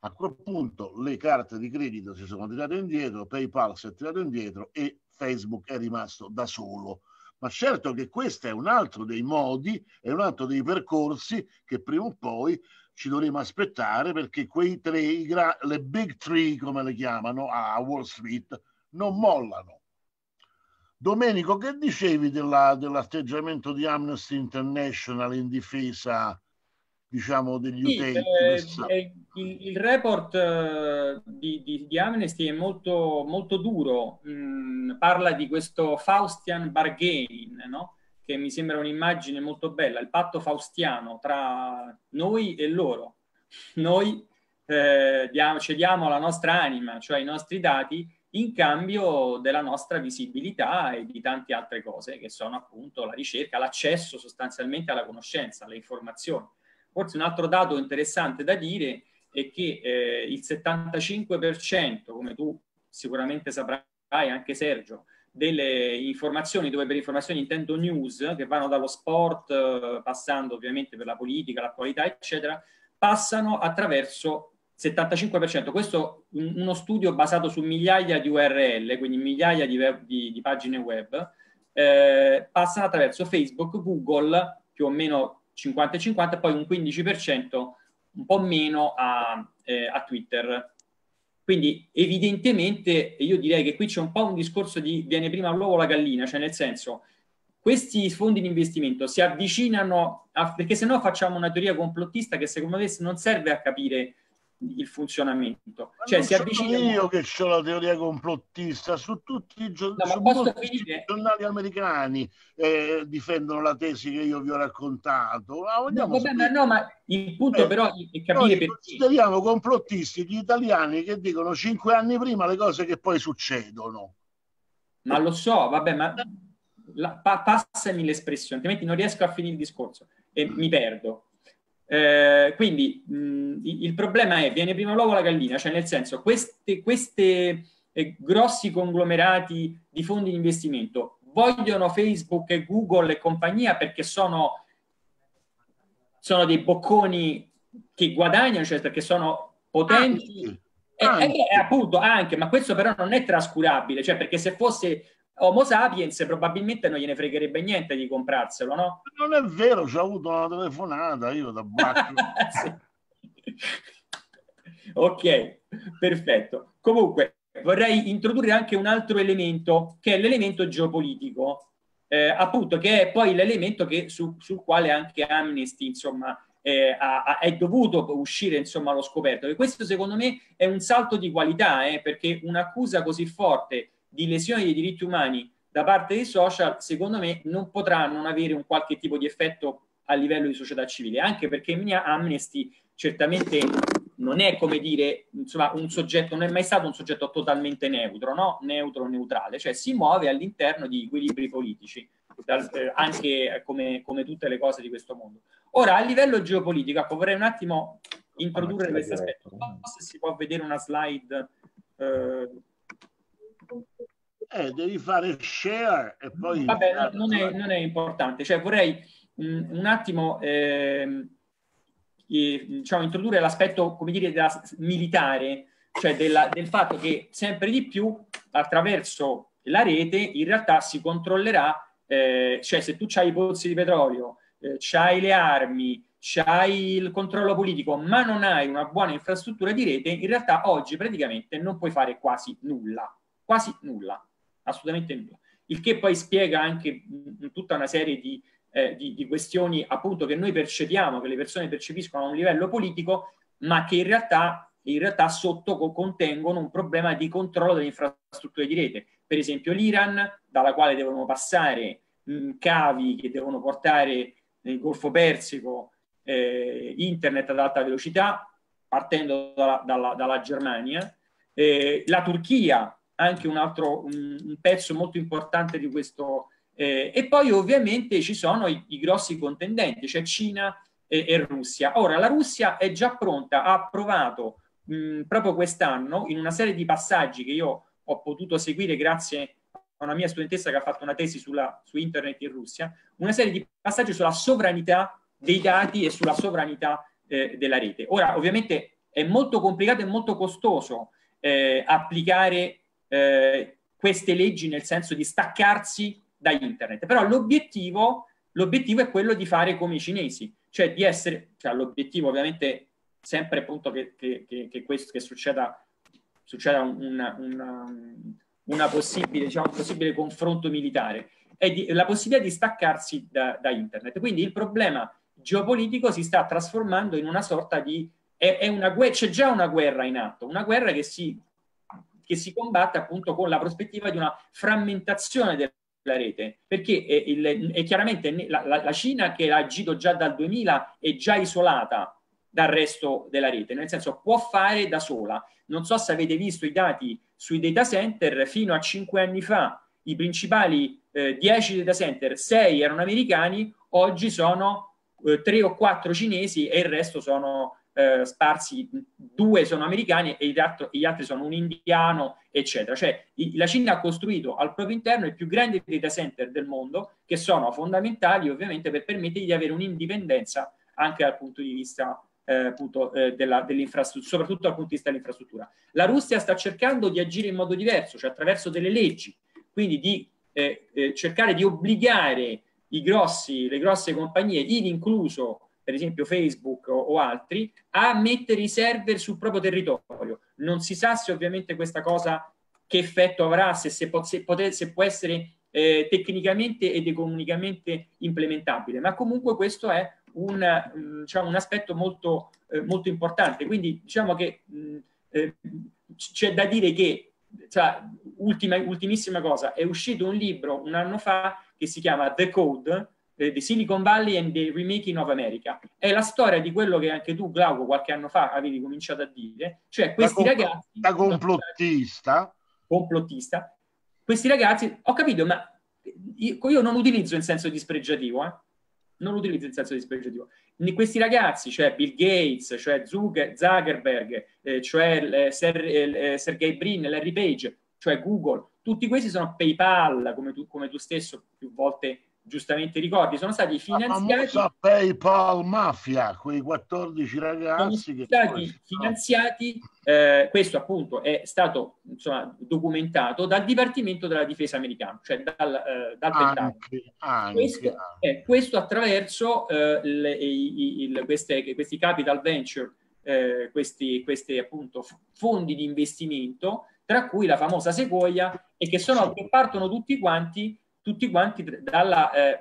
S3: A quel punto le carte di credito si sono tirate indietro, PayPal si è tirato indietro e Facebook è rimasto da solo. Ma certo che questo è un altro dei modi, è un altro dei percorsi che prima o poi ci dovremo aspettare perché quei tre, le big three come le chiamano a Wall Street, non mollano Domenico, che dicevi della, dell'atteggiamento di Amnesty International in difesa diciamo, degli sì, utenti?
S4: Eh, eh, il, il, report eh, di, di, di, Amnesty è molto, molto duro, mm, parla di questo Faustian bargaining, no? che mi sembra un'immagine molto bella, il patto faustiano tra noi e loro. Noi eh, diamo, cediamo la nostra anima, cioè i nostri dati, in cambio della nostra visibilità e di tante altre cose, che sono appunto la ricerca, l'accesso sostanzialmente alla conoscenza, alle informazioni. Forse un altro dato interessante da dire è che eh, il 75%, come tu sicuramente saprai, anche Sergio, delle informazioni, dove per informazioni intendo news, che vanno dallo sport, eh, passando ovviamente per la politica, l'attualità, eccetera, passano attraverso 75%. Questo è uno studio basato su migliaia di URL, quindi migliaia di, web, di, di pagine web, eh, passano attraverso Facebook, Google, più o meno 50 e 50, poi un 15%, un po' meno a, eh, a Twitter. Quindi evidentemente io direi che qui c'è un po' un discorso di viene prima l'uovo la gallina, cioè nel senso questi fondi di investimento si avvicinano, a, perché se no facciamo una teoria complottista che secondo me non serve a capire il funzionamento.
S3: Ma cioè, si avvicina... io che ho la teoria complottista, su tutti i, gio- no, giornali americani eh, difendono la tesi che io vi ho raccontato.
S4: Ma no, vabbè, ma no, ma il punto eh, però è capire perché...
S3: Consideriamo complottisti gli italiani che dicono cinque anni prima le cose che poi succedono.
S4: Ma lo so, vabbè, ma la, pa- passami l'espressione, altrimenti non riesco a finire il discorso e mi perdo. Eh, quindi mh, il problema è, viene prima l'uovo o la gallina, cioè nel senso, queste eh, grossi conglomerati di fondi di investimento vogliono Facebook e Google e compagnia perché sono, sono dei bocconi che guadagnano, cioè perché sono potenti. Ah, e, e, appunto anche, ma questo però non è trascurabile, cioè perché se fosse Homo sapiens probabilmente non gliene fregherebbe niente di comprarselo, no?
S3: Non è vero, ho avuto una telefonata io da Bacco.
S4: ok, perfetto. Comunque, vorrei introdurre anche un altro elemento, che è l'elemento geopolitico, eh, appunto, che è poi l'elemento che, su, sul quale anche Amnesty, insomma, eh, ha, ha, è dovuto uscire insomma allo scoperto. E questo secondo me è un salto di qualità, eh, perché un'accusa così forte di lesioni dei diritti umani da parte dei social, secondo me non potrà non avere un qualche tipo di effetto a livello di società civile, anche perché Amnesty certamente non è come dire, insomma, un soggetto, non è mai stato un soggetto totalmente neutro, no? Neutro, neutrale, cioè si muove all'interno di equilibri politici, dal, eh, anche come, come, tutte le cose di questo mondo. Ora, a livello geopolitico, ecco, vorrei un attimo introdurre questo aspetto. Non so se si può vedere una slide. Eh,
S3: eh, devi fare share e poi...
S4: Vabbè, non è, non è importante. Cioè, vorrei un, un attimo eh, diciamo, introdurre l'aspetto, come dire, della, militare, cioè della, del fatto che sempre di più attraverso la rete in realtà si controllerà, eh, cioè se tu hai i pozzi di petrolio, eh, c'hai le armi, c'hai il controllo politico, ma non hai una buona infrastruttura di rete, in realtà oggi praticamente non puoi fare quasi nulla quasi nulla, assolutamente nulla. Il che poi spiega anche tutta una serie di, eh, di, di, questioni appunto che noi percepiamo, che le persone percepiscono a un livello politico, ma che in realtà, in realtà sotto contengono un problema di controllo delle infrastrutture di rete. Per esempio l'Iran, dalla quale devono passare mh, cavi che devono portare nel Golfo Persico eh, internet ad alta velocità, partendo dalla, dalla, dalla Germania, eh, la Turchia anche un altro un, un pezzo molto importante di questo. Eh, e poi ovviamente ci sono i, i grossi contendenti, cioè Cina e, e, Russia. Ora, la Russia è già pronta, ha approvato mh, proprio quest'anno in una serie di passaggi che io ho potuto seguire grazie a una mia studentessa che ha fatto una tesi sulla, su internet in Russia, una serie di passaggi sulla sovranità dei dati e sulla sovranità eh, della rete. Ora, ovviamente è molto complicato e molto costoso eh, applicare eh, queste leggi nel senso di staccarsi da internet. Però l'obiettivo, l'obiettivo è quello di fare come i cinesi, cioè di essere, cioè l'obiettivo ovviamente sempre appunto che, che, che, che questo, succeda, succeda una, una, una possibile, diciamo, un possibile confronto militare, è di, la possibilità di staccarsi da, da, internet. Quindi il problema geopolitico si sta trasformando in una sorta di... È, una, c'è già una guerra in atto, una guerra che si che si combatte appunto con la prospettiva di una frammentazione della rete, perché è, il, è chiaramente la, la, Cina che ha agito già dal 2000 è già isolata dal resto della rete, nel senso può fare da sola. Non so se avete visto i dati sui data center, fino a cinque anni fa i principali eh, 10 data center, 6 erano americani, oggi sono eh, 3 o 4 cinesi e il resto sono eh, sparsi, due sono americani e gli altri, sono un indiano, eccetera. Cioè la Cina ha costruito al proprio interno i più grandi data center del mondo, che sono fondamentali ovviamente per permettergli di avere un'indipendenza anche dal punto di vista eh, appunto, eh, della, dell'infrastruttura, soprattutto dal punto di vista dell'infrastruttura. La Russia sta cercando di agire in modo diverso, cioè attraverso delle leggi, quindi di eh, eh cercare di obbligare i grossi, le grosse compagnie, ivi incluso per esempio Facebook o, o, altri, a mettere i server sul proprio territorio. Non si sa se ovviamente questa cosa che effetto avrà, se, se, se, poter, se può essere eh, tecnicamente ed economicamente implementabile, ma comunque questo è un, mh, diciamo, un aspetto molto, eh, molto importante. Quindi diciamo che mh, eh, c'è da dire che, cioè, ultima, ultimissima cosa, è uscito un libro un anno fa che si chiama The Code, eh, The Silicon Valley and the Remaking of America. È la storia di quello che anche tu, Glauco, qualche anno fa avevi cominciato a dire, cioè questi
S3: da
S4: ragazzi...
S3: Da complottista.
S4: Complottista. Questi ragazzi, ho capito, ma io, non utilizzo in senso dispregiativo, eh? non utilizzo in senso dispregiativo. Questi ragazzi, cioè Bill Gates, cioè Zuckerberg, eh, cioè eh, Ser, eh, Sergey Brin, Larry Page, cioè Google, tutti questi sono PayPal, come tu, come tu stesso più volte giustamente ricordi, sono stati finanziati...
S3: La PayPal Mafia, quei 14 ragazzi
S4: sono che... stati finanziati, eh, questo appunto è stato insomma, documentato dal Dipartimento della Difesa americano, cioè dal, eh, dal
S3: anche,
S4: questo. Eh, questo, attraverso eh, il, il, il, queste, questi capital venture, eh, questi, questi appunto fondi di investimento, tra cui la famosa Sequoia, e che, sono, che partono tutti quanti tutti quanti dalla... Eh,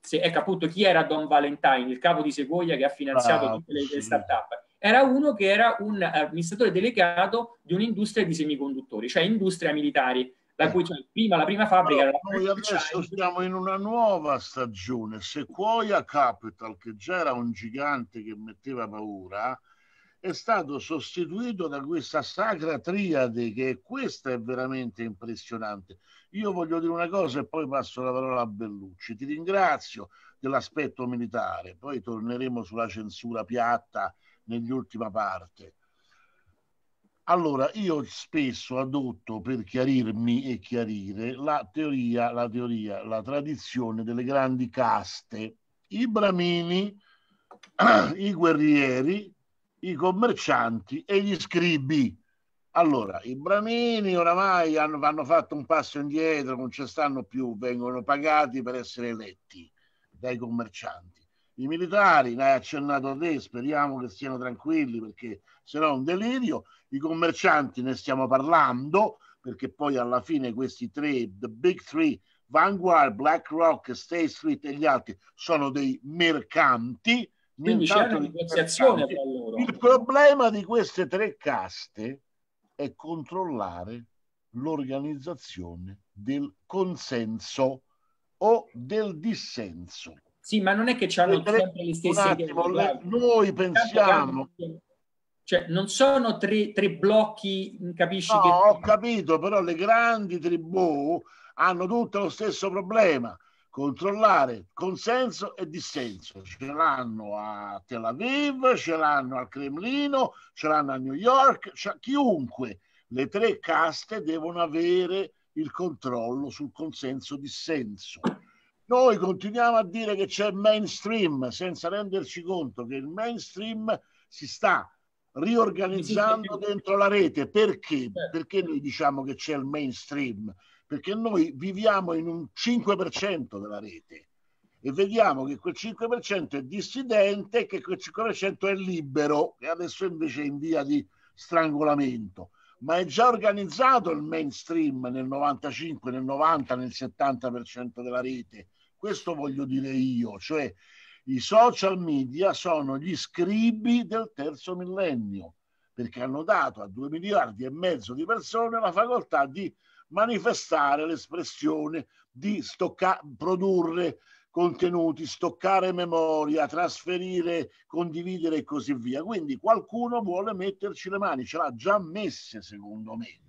S4: se, ecco appunto chi era Don Valentine, il capo di Sequoia che ha finanziato ah, tutte le, le start-up. Era uno che era un amministratore delegato di un'industria di semiconduttori, cioè industria militari, la cui cioè, prima, la prima fabbrica
S3: era Noi adesso siamo in una nuova stagione. Sequoia Capital, che già era un gigante che metteva paura, è stato sostituito da questa sacra triade che questa è veramente impressionante. Io voglio dire una cosa e poi passo la parola a Bellucci. Ti ringrazio dell'aspetto militare, poi torneremo sulla censura piatta nell'ultima parte. Allora, io spesso adotto per chiarirmi e chiarire la teoria, la teoria, la tradizione delle grandi caste, i bramini, i guerrieri, i commercianti e gli scribi. Allora, i bramini oramai hanno, hanno, fatto un passo indietro, non ci stanno più, vengono pagati per essere eletti dai commercianti. I militari, ne hai accennato te, speriamo che siano tranquilli perché se no è un delirio. I commercianti ne stiamo parlando perché poi alla fine questi tre, the big three, Vanguard, BlackRock, State Street e gli altri sono dei mercanti.
S4: Quindi c'è una negoziazione tra loro.
S3: Il problema di queste tre caste è controllare l'organizzazione del consenso o del dissenso.
S4: Sì, ma non è che hanno tre, sempre le stesse
S3: attimo, le, Noi pensiamo...
S4: Cioè, non sono tre, tre blocchi, capisci?
S3: No,
S4: che...
S3: ho capito, però le grandi tribù hanno tutto lo stesso problema controllare consenso e dissenso. Ce l'hanno a Tel Aviv, ce l'hanno al Cremlino, ce l'hanno a New York, chiunque. Le tre caste devono avere il controllo sul consenso dissenso. Noi continuiamo a dire che c'è mainstream senza renderci conto che il mainstream si sta riorganizzando dentro la rete. Perché? Perché noi diciamo che c'è il mainstream? Perché noi viviamo in un 5% della rete e vediamo che quel 5% è dissidente e che quel 5% è libero e adesso invece è in via di strangolamento. Ma è già organizzato il mainstream nel 95, nel 90, nel 70% della rete. Questo voglio dire io, cioè i social media sono gli scribi del terzo millennio perché hanno dato a 2 miliardi e mezzo di persone la facoltà di manifestare l'espressione di stocca- produrre contenuti, stoccare memoria, trasferire, condividere e così via. Quindi qualcuno vuole metterci le mani, ce l'ha già messe secondo me.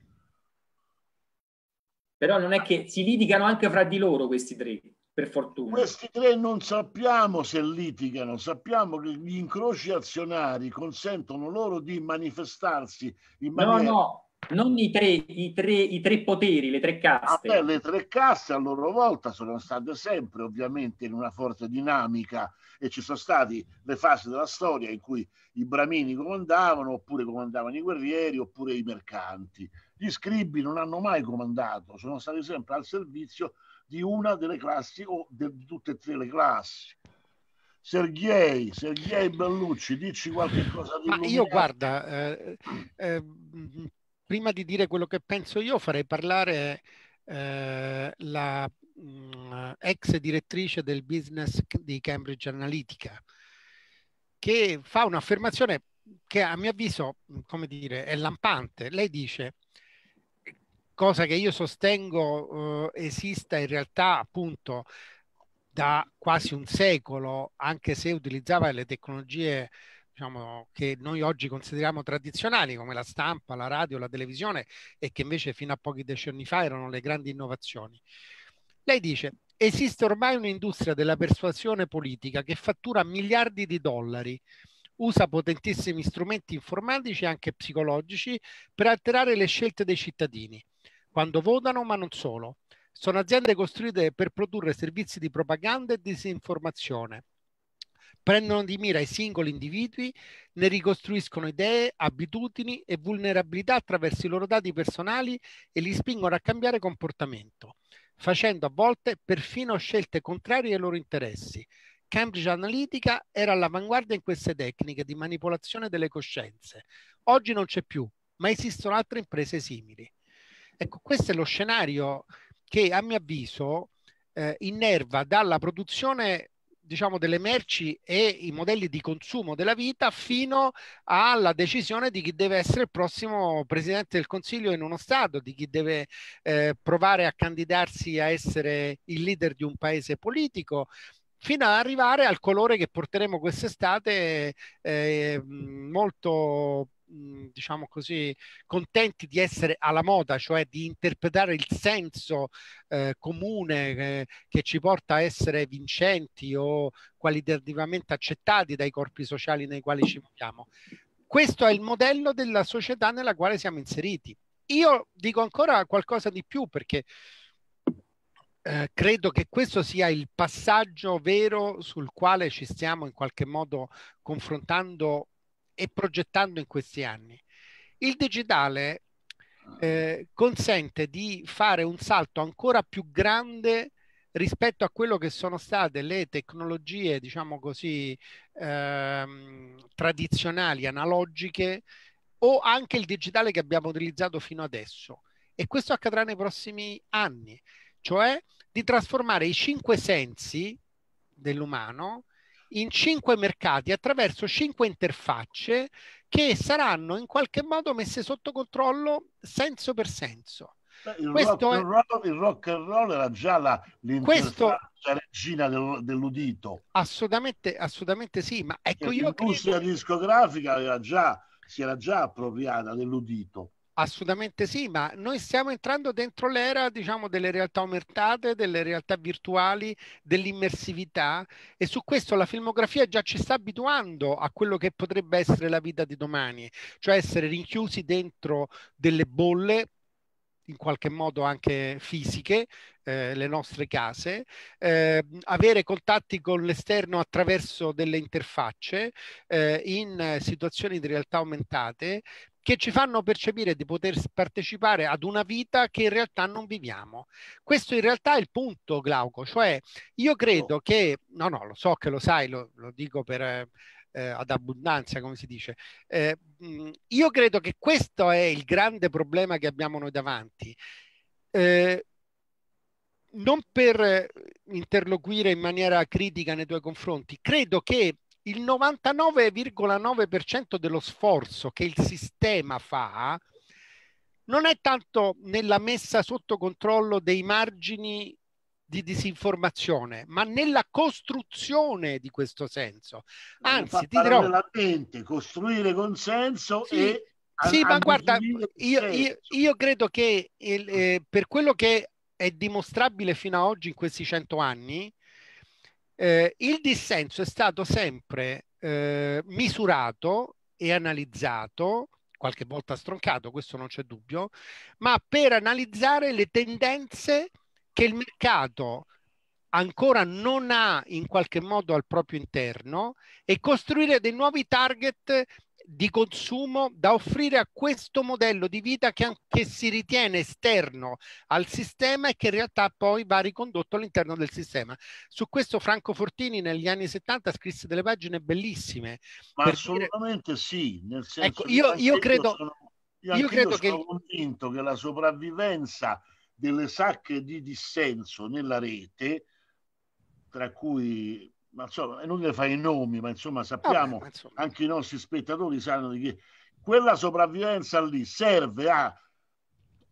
S4: Però non è che si litigano anche fra di loro questi tre, per fortuna.
S3: Questi tre non sappiamo se litigano, sappiamo che gli incroci azionari consentono loro di manifestarsi in maniera...
S4: No, no, non i tre, i tre, i tre poteri, le tre caste.
S3: Ah, beh, le tre caste a loro volta sono state sempre ovviamente in una forte dinamica e ci sono state le fasi della storia in cui i bramini comandavano, oppure comandavano i guerrieri, oppure i mercanti. Gli scribi non hanno mai comandato, sono stati sempre al servizio di una delle classi o di tutte e tre le classi. Sergei, Sergei Bellucci, dici qualche cosa di
S1: Ma io guarda, eh, eh, prima di dire quello che penso io, farei parlare eh, la mh, mm, ex direttrice del business di Cambridge Analytica, che fa un'affermazione che a mio avviso, come dire, è lampante. Lei dice, cosa che io sostengo eh, esista in realtà appunto da quasi un secolo, anche se utilizzava le tecnologie diciamo, che noi oggi consideriamo tradizionali come la stampa, la radio, la televisione e che invece fino a pochi decenni fa erano le grandi innovazioni. Lei dice, esiste ormai un'industria della persuasione politica che fattura miliardi di dollari, usa potentissimi strumenti informatici e anche psicologici per alterare le scelte dei cittadini, quando votano ma non solo. Sono aziende costruite per produrre servizi di propaganda e disinformazione prendono di mira i singoli individui, ne ricostruiscono idee, abitudini e vulnerabilità attraverso i loro dati personali e li spingono a cambiare comportamento, facendo a volte perfino scelte contrarie ai loro interessi. Cambridge Analytica era all'avanguardia in queste tecniche di manipolazione delle coscienze. Oggi non c'è più, ma esistono altre imprese simili. Ecco, questo è lo scenario che a mio avviso eh, innerva dalla produzione diciamo, delle merci e i modelli di consumo della vita fino alla decisione di chi deve essere il prossimo presidente del Consiglio in uno Stato, di chi deve eh, provare a candidarsi a essere il leader di un paese politico fino ad arrivare al colore che porteremo quest'estate eh, molto diciamo così, contenti di essere alla moda, cioè di interpretare il senso eh, comune eh, che ci porta a essere vincenti o qualitativamente accettati dai corpi sociali nei quali ci muoviamo. Questo è il modello della società nella quale siamo inseriti. Io dico ancora qualcosa di più perché eh, credo che questo sia il passaggio vero sul quale ci stiamo in qualche modo confrontando e progettando in questi anni. Il digitale eh, consente di fare un salto ancora più grande rispetto a quello che sono state le tecnologie, diciamo così, ehm, tradizionali, analogiche o anche il digitale che abbiamo utilizzato fino adesso. E questo accadrà nei prossimi anni, cioè di trasformare i cinque sensi dell'umano in cinque mercati attraverso cinque interfacce che saranno in qualche modo messe sotto controllo senso per senso.
S3: Il rock, è... roll, il, rock, and roll, era già la,
S1: questo...
S3: regina del, dell'udito.
S1: Assolutamente, assolutamente sì, ma ecco io
S3: L'industria
S1: credo...
S3: discografica era già, si era già appropriata dell'udito.
S1: Assolutamente sì, ma noi stiamo entrando dentro l'era, diciamo, delle realtà aumentate, delle realtà virtuali, dell'immersività e su questo la filmografia già ci sta abituando a quello che potrebbe essere la vita di domani, cioè essere rinchiusi dentro delle bolle in qualche modo anche fisiche, eh, le nostre case, eh, avere contatti con l'esterno attraverso delle interfacce eh, in situazioni di realtà aumentate, che ci fanno percepire di poter partecipare ad una vita che in realtà non viviamo. Questo in realtà è il punto, Glauco, cioè io credo che, no, no, lo so che lo sai, lo, lo dico per, eh, ad abbondanza, come si dice, eh, io credo che questo è il grande problema che abbiamo noi davanti. Eh, non per interloquire in maniera critica nei tuoi confronti, credo che il 99,9% dello sforzo che il sistema fa non è tanto nella messa sotto controllo dei margini di disinformazione, ma nella costruzione di questo senso. Anzi, ti dirò...
S3: costruire consenso
S1: sì,
S3: e...
S1: Sì, ma guarda, io, io, io, credo che il, eh, per quello che è dimostrabile fino ad oggi in questi cento anni, eh, il dissenso è stato sempre eh, misurato e analizzato, qualche volta stroncato, questo non c'è dubbio, ma per analizzare le tendenze che il mercato ancora non ha in qualche modo al proprio interno e costruire dei nuovi target di consumo da offrire a questo modello di vita che, che si ritiene esterno al sistema e che in realtà poi va ricondotto all'interno del sistema. Su questo Franco Fortini negli anni 70 scrisse delle pagine bellissime.
S3: Ma assolutamente dire... sì, nel senso
S1: ecco, io, io credo, sono,
S3: io, io credo che... convinto che la sopravvivenza delle sacche di dissenso nella rete, tra cui ma insomma, è inutile fare i nomi, ma insomma sappiamo, Vabbè, insomma. anche i nostri spettatori sanno di che quella sopravvivenza lì serve a,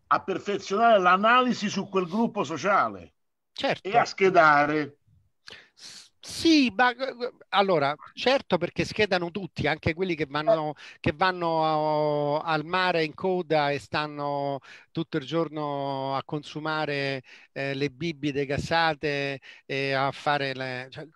S3: a perfezionare l'analisi su quel gruppo sociale
S1: certo.
S3: e a schedare.
S1: Sì, ma allora, certo perché schedano tutti, anche quelli che vanno, che vanno al mare in coda e stanno tutto il giorno a consumare eh, le bibite gassate e a fare le... Cioè,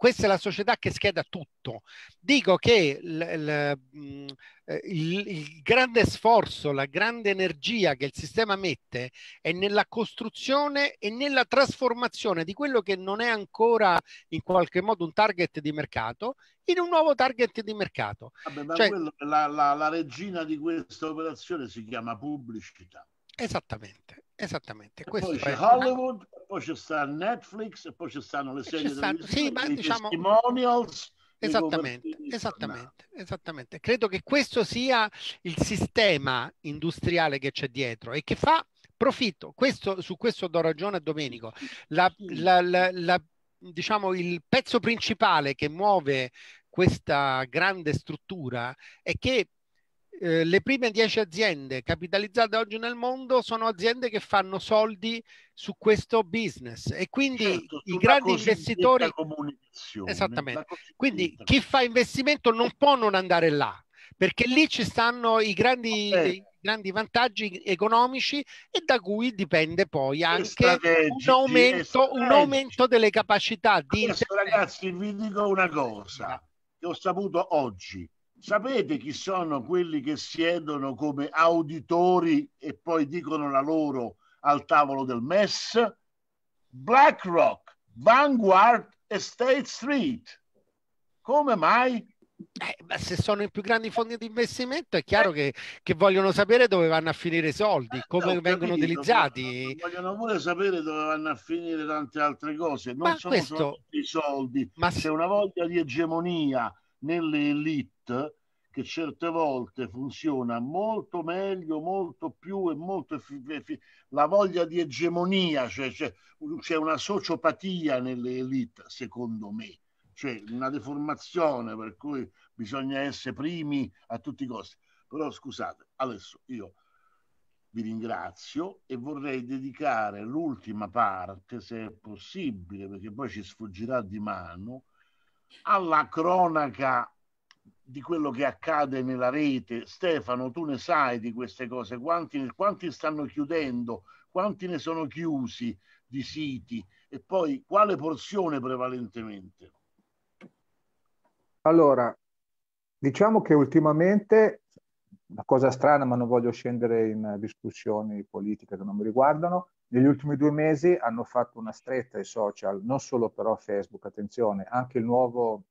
S1: questa è la società che scheda tutto. Dico che il, mm, eh, il, il, grande sforzo, la grande energia che il sistema mette è nella costruzione e nella trasformazione di quello che non è ancora in qualche modo un target di mercato in un nuovo target di mercato.
S3: Vabbè, cioè, la, la, la regina di questa operazione si chiama pubblicità.
S1: Esattamente, esattamente.
S3: poi c'è è... Hollywood, poi c'è sta Netflix, e poi ci stanno le serie
S1: stanno, sì, ma diciamo...
S3: testimonials.
S1: Esattamente, esattamente, esattamente. Credo che questo sia il sistema industriale che c'è dietro e che fa profitto. Questo, su questo do ragione a Domenico. La, la, la, diciamo, il pezzo principale che muove questa grande struttura è che eh, le prime dieci aziende capitalizzate oggi nel mondo sono aziende che fanno soldi su questo business. E quindi certo, i grandi investitori esattamente. quindi chi fa investimento non può non andare là perché lì ci stanno i grandi, okay. i grandi vantaggi economici e da cui dipende poi anche un aumento, un aumento, delle capacità di
S3: Adesso, ragazzi vi dico una cosa. Che ho saputo oggi Sapete chi sono quelli che siedono come auditori e poi dicono la loro al tavolo del MES? BlackRock, Vanguard e State Street. Come mai?
S1: Eh, se sono i più grandi fondi di investimento è chiaro eh. che, che, vogliono sapere dove vanno a finire i soldi, eh, come no, vengono capito, utilizzati.
S3: Vogliono pure sapere dove vanno a finire tante altre cose. Non ma sono questo... solo i soldi, ma c'è una voglia di egemonia nelle elite che certe volte funziona molto meglio, molto più e molto efficace. La voglia di egemonia, cioè c'è, c'è una sociopatia nelle elite, secondo me, cioè una deformazione per cui bisogna essere primi a tutti i costi. Però scusate, adesso io vi ringrazio e vorrei dedicare l'ultima parte, se è possibile, perché poi ci sfuggirà di mano, alla cronaca di quello che accade nella rete. Stefano, tu ne sai di queste cose? Quanti, quanti stanno chiudendo? Quanti ne sono chiusi di siti? E poi quale porzione prevalentemente?
S6: Allora, diciamo che ultimamente, una cosa strana, ma non voglio scendere in discussioni politiche che non mi riguardano, negli ultimi due mesi hanno fatto una stretta ai social, non solo però Facebook, attenzione, anche il nuovo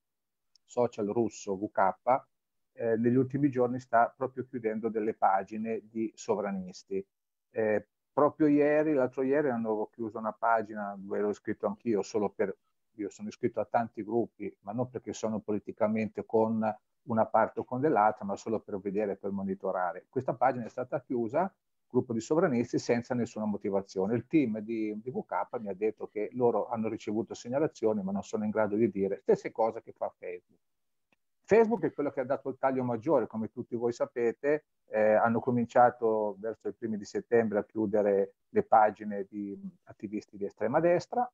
S6: social russo VK eh, negli ultimi giorni sta proprio chiudendo delle pagine di sovranisti. Eh, proprio ieri, l'altro ieri hanno chiuso una pagina dove ero iscritto anch'io, solo per, io sono iscritto a tanti gruppi, ma non perché sono politicamente con una parte o con dell'altra, ma solo per vedere, per monitorare. Questa pagina è stata chiusa gruppo di sovranisti senza nessuna motivazione. Il team di, VK mi ha detto che loro hanno ricevuto segnalazioni ma non sono in grado di dire stesse cose che fa Facebook. Facebook è quello che ha dato il taglio maggiore, come tutti voi sapete, eh, hanno cominciato verso i primi di settembre a chiudere le pagine di attivisti di estrema destra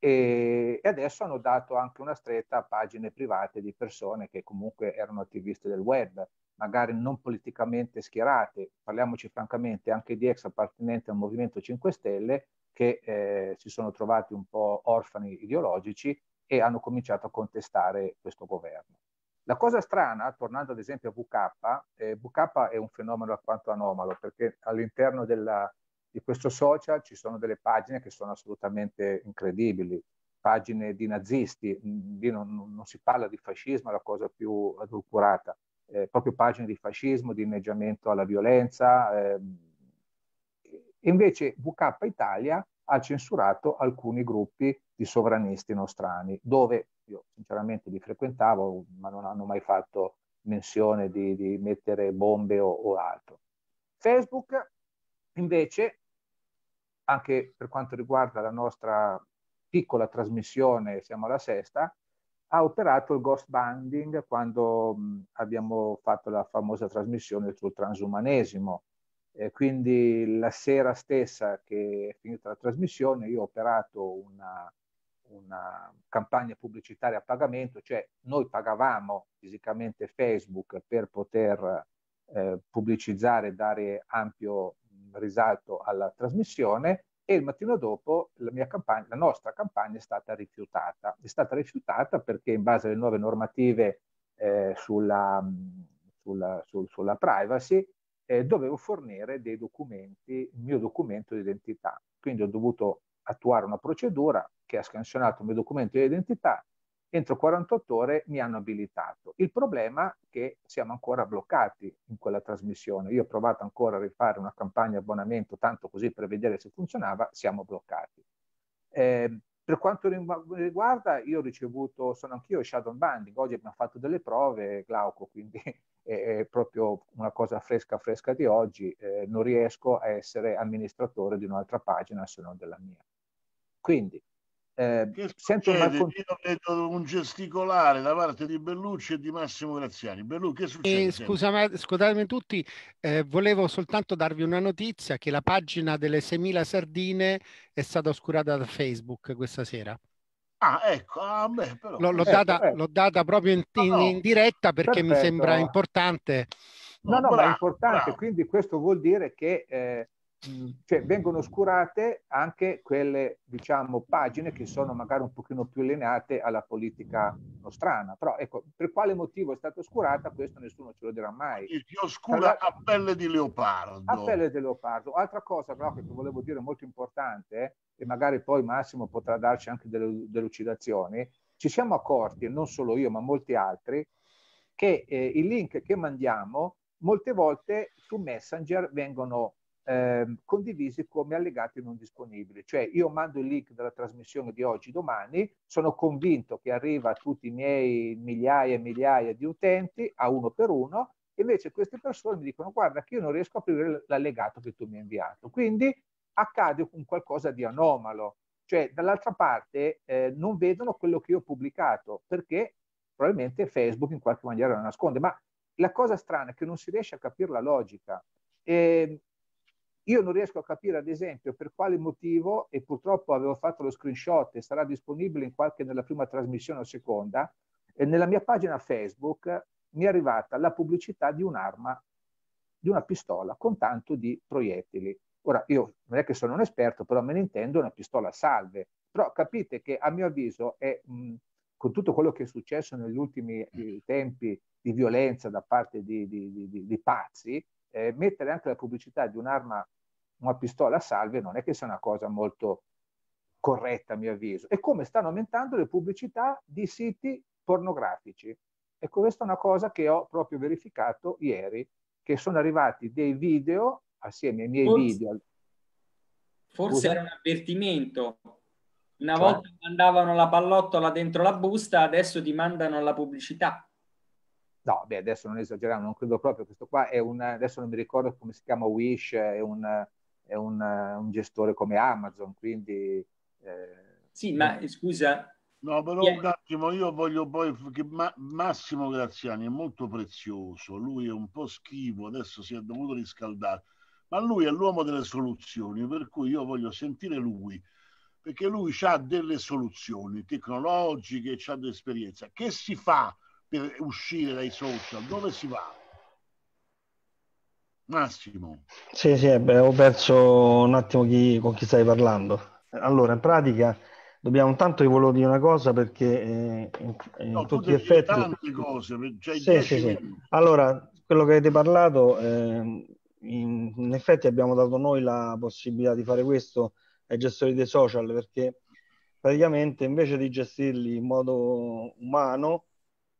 S6: e, e adesso hanno dato anche una stretta a pagine private di persone che comunque erano attivisti del web, magari non politicamente schierate, parliamoci francamente anche di ex appartenenti al Movimento 5 Stelle che eh, si sono trovati un po' orfani ideologici e hanno cominciato a contestare questo governo. La cosa strana, tornando ad esempio a VK, eh, VK è un fenomeno alquanto anomalo perché all'interno della, di questo social ci sono delle pagine che sono assolutamente incredibili, pagine di nazisti, lì non, non si parla di fascismo, è la cosa più adulcorata, eh, proprio pagine di fascismo, di inneggiamento alla violenza. Eh. Invece VK Italia ha censurato alcuni gruppi di sovranisti nostrani, dove io sinceramente li frequentavo, ma non hanno mai fatto menzione di, di mettere bombe o, o altro. Facebook invece, anche per quanto riguarda la nostra piccola trasmissione, siamo alla sesta, ha operato il ghost banding quando abbiamo fatto la famosa trasmissione sul transumanesimo. E quindi la sera stessa che è finita la trasmissione io ho operato una, una campagna pubblicitaria a pagamento, cioè noi pagavamo fisicamente Facebook per poter eh, pubblicizzare, dare ampio risalto alla trasmissione e il mattino dopo la, campagna, la, nostra campagna è stata rifiutata. È stata rifiutata perché in base alle nuove normative eh, sulla, sulla, sul, sulla, privacy eh, dovevo fornire dei documenti, il mio documento di identità. Quindi ho dovuto attuare una procedura che ha scansionato il mio documento di identità entro 48 ore mi hanno abilitato. Il problema è che siamo ancora bloccati in quella trasmissione. Io ho provato ancora a rifare una campagna abbonamento, tanto così per vedere se funzionava, siamo bloccati. Eh, per quanto riguarda, io ho ricevuto, sono anch'io shadow banding, oggi abbiamo fatto delle prove, Glauco, quindi è, proprio una cosa fresca fresca di oggi, eh, non riesco a essere amministratore di un'altra pagina se non della mia. Quindi
S3: eh, sento una... Io vedo un gesticolare da parte di Bellucci e di Massimo Graziani. Bellucci, che succede?
S1: Eh, scusami, scusatemi tutti, eh, volevo soltanto darvi una notizia che la pagina delle 6.000 sardine è stata oscurata da Facebook questa sera.
S3: Ah, ecco, ah, beh, però...
S1: l'ho, l'ho, ecco, data, ecco. l'ho, data, proprio in, in, in diretta perché Perfetto. mi sembra importante.
S6: No, no, bravo, ma è importante, bravo. quindi questo vuol dire che eh, cioè vengono oscurate anche quelle diciamo pagine che sono magari un pochino più allineate alla politica nostrana. Però ecco per quale motivo è stata oscurata questo nessuno ce lo dirà mai.
S3: Si oscura Tra... a pelle di leopardo.
S6: A pelle di leopardo. Altra cosa però che volevo dire molto importante e magari poi Massimo potrà darci anche delle delucidazioni ci siamo accorti non solo io ma molti altri che eh, i link che mandiamo molte volte su Messenger vengono eh, condivisi come allegati non disponibili. Cioè io mando il link della trasmissione di oggi, domani, sono convinto che arriva a tutti i miei migliaia e migliaia di utenti, a uno per uno, invece queste persone mi dicono guarda che io non riesco a aprire l'allegato che tu mi hai inviato. Quindi accade un qualcosa di anomalo. Cioè dall'altra parte eh, non vedono quello che io ho pubblicato perché probabilmente Facebook in qualche maniera lo nasconde. Ma la cosa strana è che non si riesce a capire la logica. E io non riesco a capire, ad esempio, per quale motivo, e purtroppo avevo fatto lo screenshot e sarà disponibile in qualche nella prima trasmissione o seconda, e nella mia pagina Facebook mi è arrivata la pubblicità di un'arma, di una pistola con tanto di proiettili. Ora, io non è che sono un esperto, però me ne intendo una pistola salve. Però capite che a mio avviso è, mh, con tutto quello che è successo negli ultimi eh, tempi di violenza da parte di, di, di, di pazzi, eh, mettere anche la pubblicità di un'arma una pistola a salve non è che sia una cosa molto corretta a mio avviso. E come stanno aumentando le pubblicità di siti pornografici. Ecco, questa è una cosa che ho proprio verificato ieri, che sono arrivati dei video assieme ai miei
S4: forse,
S6: video.
S4: Forse Scusa? era un avvertimento. Una cioè? volta mandavano la pallottola dentro la busta, adesso ti mandano la pubblicità.
S6: No, beh, adesso non esageriamo, non credo proprio. Questo qua è un, adesso non mi ricordo come si chiama Wish, è un, è un, un gestore come Amazon, quindi...
S4: Eh, sì, ma scusa,
S3: No, però yeah. un attimo, io voglio poi che Massimo Graziani è molto prezioso, lui è un po' schivo, adesso si è dovuto riscaldare, ma lui è l'uomo delle soluzioni, per cui io voglio sentire lui, perché lui ha delle soluzioni tecnologiche, ha dell'esperienza. Che si fa per uscire dai social? Dove si va? Massimo.
S5: Sì, sì, beh, ho perso un attimo chi, con chi stai parlando. Allora, in pratica dobbiamo intanto io volevo dire una cosa perché eh, in, in no, tutti gli effetti
S3: tante cose cioè
S5: sì, sì, sì. allora quello che avete parlato eh, in, in, effetti abbiamo dato noi la possibilità di fare questo ai gestori dei social perché praticamente invece di gestirli in modo umano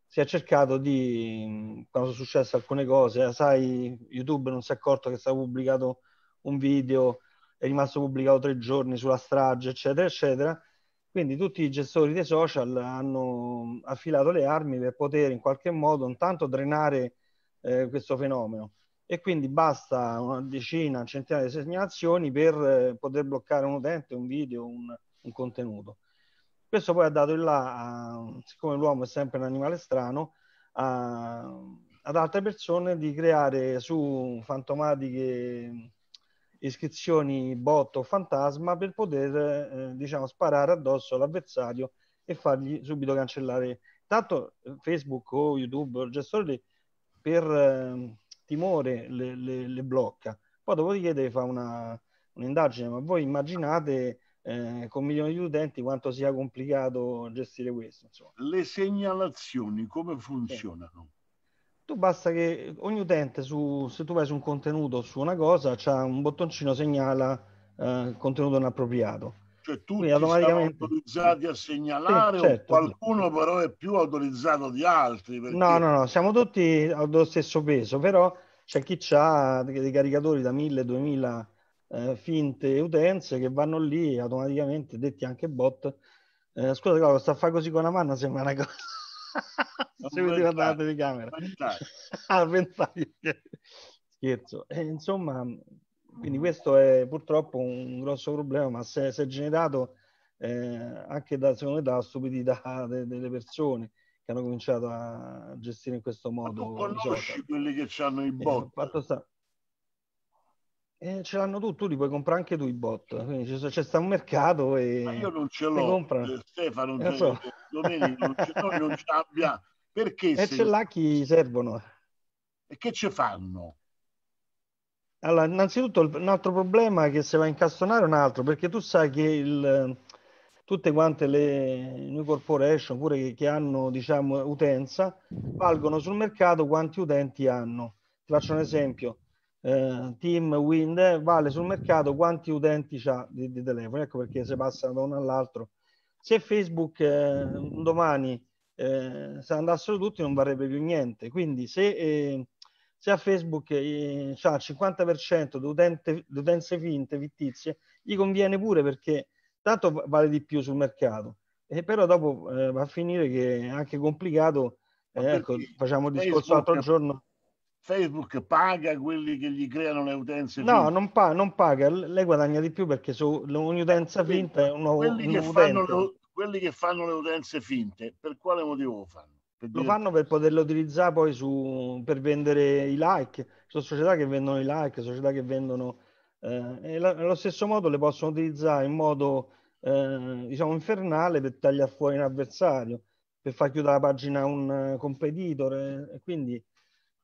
S5: si è cercato di quando sono successe alcune cose sai YouTube non si è accorto che stava pubblicato un video è rimasto pubblicato tre giorni sulla strage eccetera eccetera quindi tutti i gestori dei social hanno affilato le armi per poter in qualche modo intanto drenare eh, questo fenomeno e quindi basta una decina, centinaia di segnalazioni per eh, poter bloccare un utente, un video, un, un, contenuto. Questo poi ha dato il là, a, siccome l'uomo è sempre un animale strano, a, ad altre persone di creare su fantomatiche iscrizioni bot o fantasma per poter eh, diciamo sparare addosso all'avversario e fargli subito cancellare. Tanto eh, Facebook o YouTube il gestore per eh, timore le, le, le, blocca. Poi dopodiché deve fare una, un'indagine ma voi immaginate eh, con milioni di utenti quanto sia complicato gestire questo insomma.
S3: le segnalazioni come funzionano?
S5: tu basta che ogni utente, su, se tu vai su un contenuto su una cosa, c'ha un bottoncino segnala eh, contenuto inappropriato.
S3: Cioè tutti automaticamente... autorizzati a segnalare sì, certo, qualcuno però è più autorizzato di altri?
S5: Perché... No, no, no, siamo tutti allo stesso peso, però c'è chi ha dei caricatori da 1000-2000 eh, finte utenze che vanno lì automaticamente, detti anche bot. Eh, scusa, Claudio, sta a fare così con la mano sembra una cosa se vedeva dalla telecamera ah, scherzo e, insomma quindi questo è purtroppo un grosso problema ma si è generato eh, anche da, secondo me dalla stupidità de, delle persone che hanno cominciato a gestire in questo modo
S3: ma tu conosci quelli che hanno i bot eh.
S5: Eh, ce l'hanno tutti, tu li puoi comprare anche tu i bot. Quindi c'è, c'è sta un mercato e.
S3: Ma io non ce l'ho. Eh, Stefano, eh, so. Domenico, non ce, noi non ce l'abbiamo. Perché?
S5: E ce l'ha chi servono.
S3: E che ci fanno?
S5: Allora, innanzitutto un altro problema è che se va a incastonare un altro, perché tu sai che il, tutte quante le new corporation, pure che, che, hanno diciamo, utenza, valgono sul mercato quanti utenti hanno. Ti faccio un esempio. Eh, Team Wind vale sul mercato quanti utenti ha di, di telefono. Ecco perché se passano da uno all'altro. Se Facebook eh, domani eh, se andassero tutti non varrebbe più niente. Quindi se, eh, se a Facebook eh, ha il 50% di, utente, di utenze finte, fittizie, gli conviene pure perché tanto vale di più sul mercato. E però dopo eh, va a finire che è anche complicato. Eh, ecco, facciamo il discorso l'altro giorno.
S3: Facebook paga quelli che gli creano le utenze
S5: no, finte. Non, pa- non paga, lei guadagna di più perché su ogni utenza finta è un nuovo,
S3: quelli un che fanno lo, quelli che fanno le utenze finte, per quale motivo lo fanno?
S5: Per lo fanno per poterle utilizzare poi su, per vendere i like. Ci sono società che vendono i like, società che vendono... Eh, e la, allo stesso modo le possono utilizzare in modo, eh, diciamo, infernale per tagliare fuori un avversario, per far chiudere la pagina a un competitor. Eh, e quindi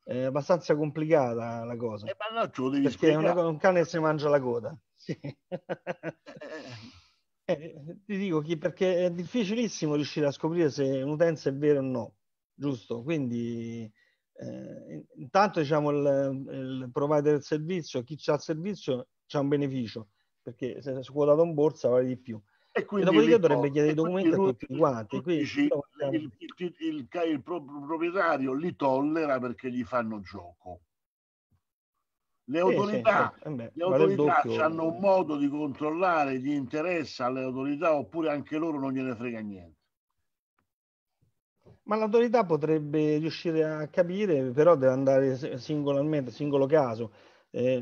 S5: è abbastanza complicata la cosa.
S3: Eh, ma no,
S5: perché una, un cane si mangia la coda. Sì. Eh, eh, eh, ti dico che perché è difficilissimo riuscire a scoprire se un'utenza è vera o no, giusto? Quindi eh, intanto diciamo il, il, provider del servizio, chi c'ha il servizio c'ha un beneficio, perché se è quotato in borsa vale di più. E, quindi e dopodiché dovrebbe chiedere i documenti a tutti quanti. Quindi,
S3: il, il, il, il proprietario li tollera perché gli fanno gioco. Le autorità, sì, sì, le autorità hanno un modo di controllare, gli interessa alle autorità oppure anche loro non gliene frega niente.
S5: Ma l'autorità potrebbe riuscire a capire, però deve andare singolarmente, singolo caso. Eh,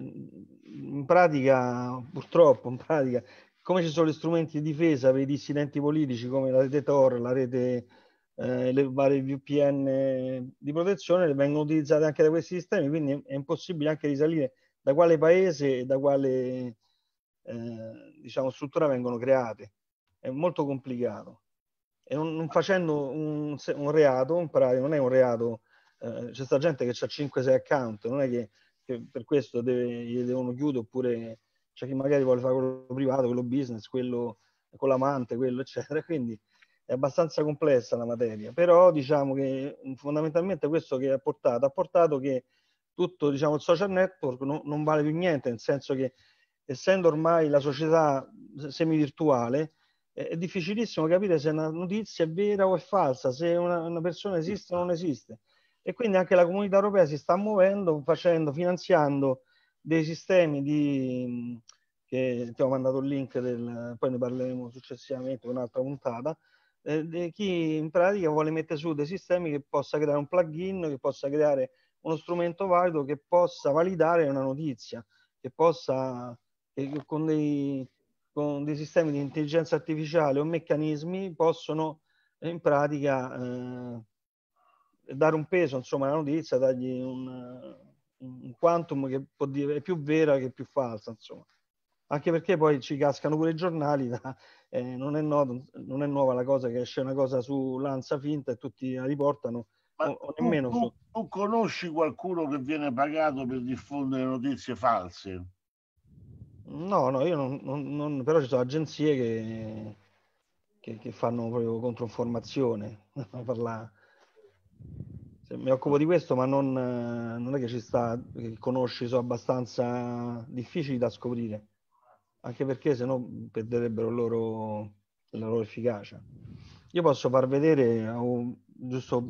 S5: in pratica, purtroppo, in pratica, come ci sono gli strumenti di difesa per i dissidenti politici come la rete Tor, la rete, eh, le varie VPN di protezione, vengono utilizzate anche da questi sistemi, quindi è impossibile anche risalire da quale paese e da quale eh, diciamo, struttura vengono create. È molto complicato. E non, non facendo un, un, reato, in pratica non è un reato, eh, c'è sta gente che ha 5-6 account, non è che, che per questo deve, gli devono chiudere oppure c'è chi magari vuole fare quello privato, quello business, quello con l'amante, quello eccetera, quindi è abbastanza complessa la materia, però diciamo che fondamentalmente questo che ha portato, ha portato che tutto diciamo, il social network non, non vale più niente, nel senso che essendo ormai la società semi-virtuale, è difficilissimo capire se una notizia è vera o è falsa, se una, una, persona esiste o non esiste. E quindi anche la comunità europea si sta muovendo, facendo, finanziando dei sistemi di, che ti ho mandato il link, del, poi ne parleremo successivamente in un'altra puntata, eh, chi in pratica vuole mettere su dei sistemi che possa creare un plugin, che possa creare uno strumento valido che possa validare una notizia, che possa che con dei, con dei sistemi di intelligenza artificiale o meccanismi possono in pratica eh, dare un peso insomma alla notizia, dargli un, un quantum che può dire è più vera che più falsa insomma anche perché poi ci cascano pure i giornali, da, eh, non, è noto, non, è nuova la cosa che esce una cosa su Lanza Finta e tutti la riportano,
S3: Ma o, o nemmeno tu, su... tu conosci qualcuno che viene pagato per diffondere notizie false?
S5: No, no, io non, non, non però ci sono agenzie che, che, che fanno proprio controinformazione. Parla... Mi occupo di questo, ma non, non è che ci sta, che conosci, sono abbastanza difficili da scoprire, anche perché se no perderebbero loro, la loro efficacia. Io posso far vedere, giusto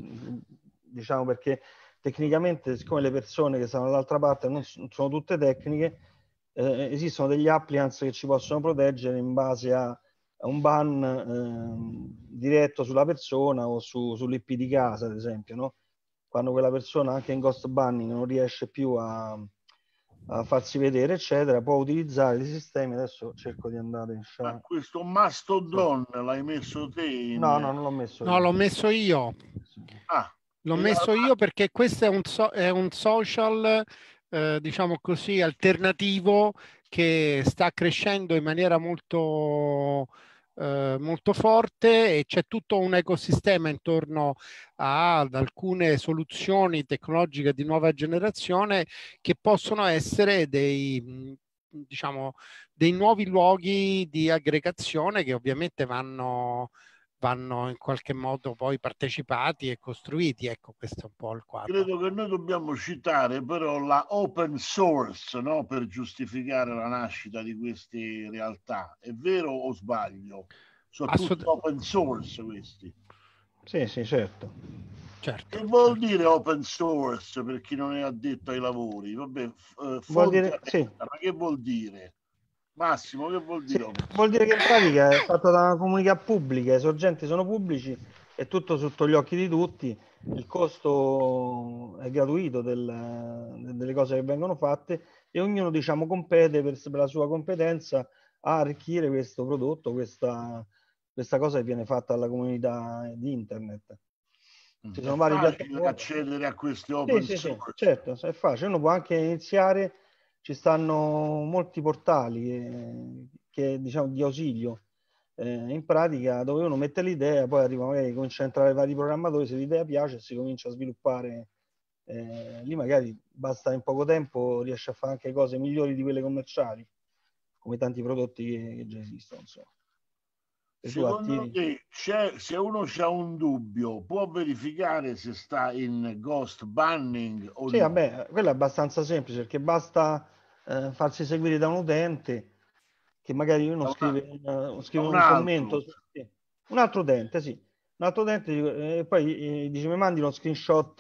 S5: diciamo perché tecnicamente, siccome le persone che stanno dall'altra parte non sono tutte tecniche, eh, esistono degli appliance che ci possono proteggere in base a, a un ban eh, diretto sulla persona o su, sull'IP di casa, ad esempio, no? Quando quella persona anche in ghost banning non riesce più a, a farsi vedere, eccetera, può utilizzare dei sistemi. Adesso cerco di andare in
S3: Ma questo Mastodon sì. l'hai messo te? In...
S5: No, no, non l'ho messo
S1: io. No, l'ho messo io. Ah, l'ho messo io perché questo è un, so- è un social eh, diciamo così, alternativo che sta crescendo in maniera molto, eh, molto forte e c'è tutto un ecosistema intorno ad alcune soluzioni tecnologiche di nuova generazione che possono essere dei diciamo dei nuovi luoghi di aggregazione che ovviamente vanno vanno in qualche modo poi partecipati e costruiti. Ecco, questo è un po' il quadro.
S3: Credo che noi dobbiamo citare però la open source no? per giustificare la nascita di queste realtà. È vero o sbaglio? Sono Assolut- tutti open source questi.
S5: Sì, sì, certo.
S3: certo. Che vuol dire open source per chi non è addetto ai lavori? Vabbè, uh, vuol dire, sì. ma che vuol dire? Massimo, che vuol dire?
S5: Sì, vuol dire che in pratica è fatto da una comunità pubblica, i sorgenti sono pubblici, è tutto sotto gli occhi di tutti, il costo è gratuito del, delle cose che vengono fatte e ognuno diciamo compete per, per la sua competenza a arricchire questo prodotto, questa, questa cosa che viene fatta alla comunità di internet.
S3: Ci sono vari piattaforme. accedere a questi open
S5: sì, sì, sì, certo, è facile. Uno può anche iniziare ci stanno molti portali che, che diciamo di ausilio eh, in pratica dove uno mette l'idea poi arriva magari a entrare vari programmatori se l'idea piace si comincia a sviluppare eh, lì magari basta in poco tempo riesce a fare anche cose migliori di quelle commerciali come tanti prodotti che, che già esistono insomma.
S3: Secondo te, se uno ha un dubbio, può verificare se sta in ghost banning o
S5: sì, no? vabbè, quello è abbastanza semplice perché basta eh, farsi seguire da un utente che magari uno scrive, uh, scrive un, un commento. Sì. Un altro utente, sì. Un altro utente e eh, poi eh, dice mi mandi uno screenshot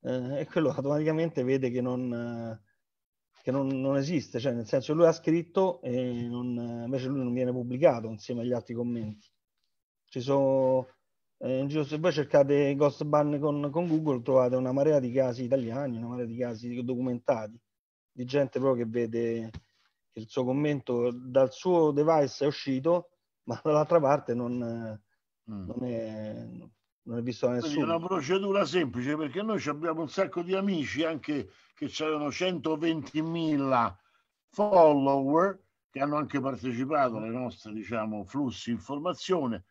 S5: eh, e quello automaticamente vede che non, che non, non, esiste, cioè nel senso lui ha scritto e non, invece lui non viene pubblicato insieme agli altri commenti. Ci sono eh, in giro, se voi cercate Ghost Ban con, con Google trovate una marea di casi italiani, una marea di casi documentati di gente proprio che vede, che il suo commento dal suo device è uscito, ma dall'altra parte non, mm. non, è, non è visto da nessuno.
S3: È una procedura semplice perché noi abbiamo un sacco di amici anche che avevano 120.000 follower che hanno anche partecipato alle nostre diciamo flussi informazione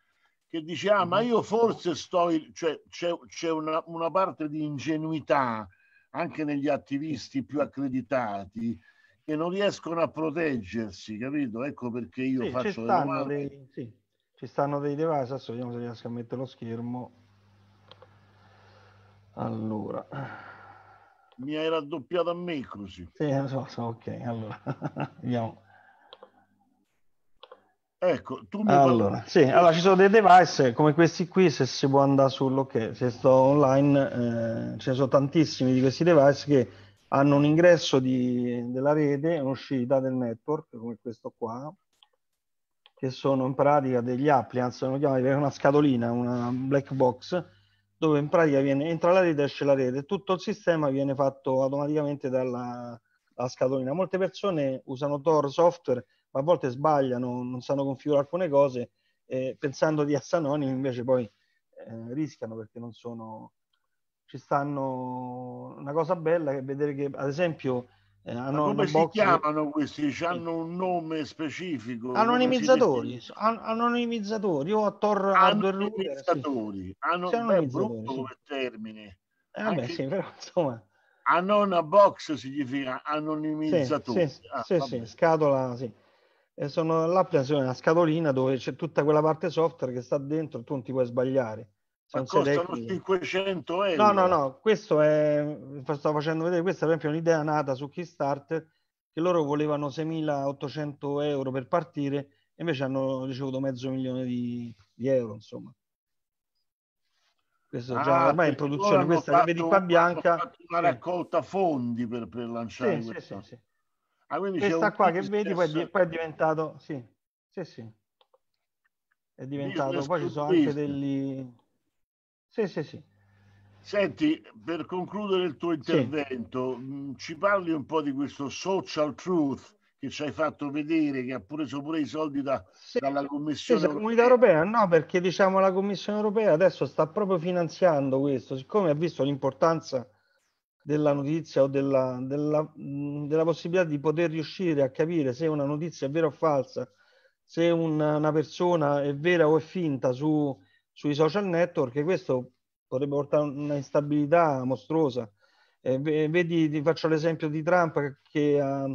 S3: che dice ah ma io forse sto cioè c'è, c'è una, una parte di ingenuità anche negli attivisti più accreditati che non riescono a proteggersi, capito? Ecco perché io
S5: sì,
S3: faccio
S5: ci stanno, dei, sì, ci stanno dei device, adesso vediamo se riesco a mettere lo schermo. Allora.
S3: Mi hai raddoppiato a me così.
S5: Sì, so, so, ok, allora. Vediamo.
S3: Ecco, tu mi
S5: allora,
S3: parli...
S5: sì, allora ci sono dei device come questi qui, se si può andare sull'ok, se sto online, eh, ce ne sono tantissimi di questi device che hanno un ingresso di, della rete, un'uscita del network, come questo qua, che sono in pratica degli appliance, lo chiamano una scatolina, una black box, dove in pratica viene, entra la rete esce la rete. Tutto il sistema viene fatto automaticamente dalla, dalla scatolina. Molte persone usano Tor software, ma a volte sbagliano, non sanno configurare alcune cose, eh, pensando di essere anonimi, invece poi eh, rischiano perché non sono ci stanno una cosa bella che vedere che ad esempio
S3: hanno come si chiamano questi? Hanno un nome specifico?
S5: Anonimizzatori, an- anonimizzatori o a Tor
S3: Anonimizzatori, sì. Sì, beh, brutto come termine.
S5: Eh, vabbè, sì, però insomma...
S3: Anona box significa anonimizzatori.
S5: Sì, sì, ah, sì, sì, scatola, sì. E sono l'applicazione, una scatolina dove c'è tutta quella parte software che sta dentro, tu non ti puoi sbagliare.
S3: Ma costano 500 euro.
S5: No, no, no, questo è, sto facendo vedere, questa è per esempio un'idea nata su Kickstarter, che loro volevano 6.800 euro per partire, e invece hanno ricevuto mezzo milione di, di euro, insomma. Questo ah, già ormai in produzione, questa che vedi qua bianca.
S3: una raccolta fondi per, per lanciare
S5: sì, questa. Sì, sì. Ah, questa qua che vedi poi è, poi è diventato, sì, sì, sì. È diventato, poi ci sono anche degli sì, sì, sì.
S3: Senti, per concludere il tuo intervento, sì. Mm, ci parli un po' di questo social truth che ci hai fatto vedere, che ha preso pure i soldi da, sì. dalla Commissione
S5: sì,
S3: europea.
S5: Comunità Europea. No, perché diciamo la Commissione Europea adesso sta proprio finanziando questo, siccome ha visto l'importanza della notizia o della, della, mm, della possibilità di poter riuscire a capire se una notizia è vera o falsa, se una, una persona è vera o è finta su sui social network, questo potrebbe portare una instabilità mostruosa. Eh, vedi, ti faccio l'esempio di Trump che ha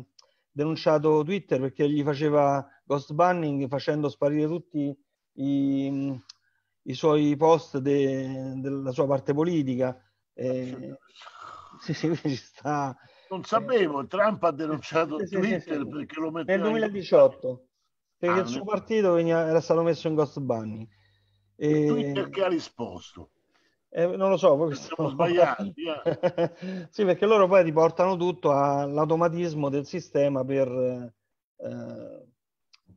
S5: denunciato Twitter perché gli faceva ghost banning facendo sparire tutti i, i suoi post de, della sua parte politica. Eh, sì, sì, ci sta.
S3: Non sapevo, Trump ha denunciato sì, Twitter sì, perché lo metteva
S5: nel 2018 perché ah, il suo partito veniva, era stato messo in ghost banning.
S3: E... Twitter che ha risposto?
S5: Eh, non lo so, poi
S3: siamo sbagliati.
S5: Eh. sì, perché loro poi riportano tutto all'automatismo del sistema per, eh,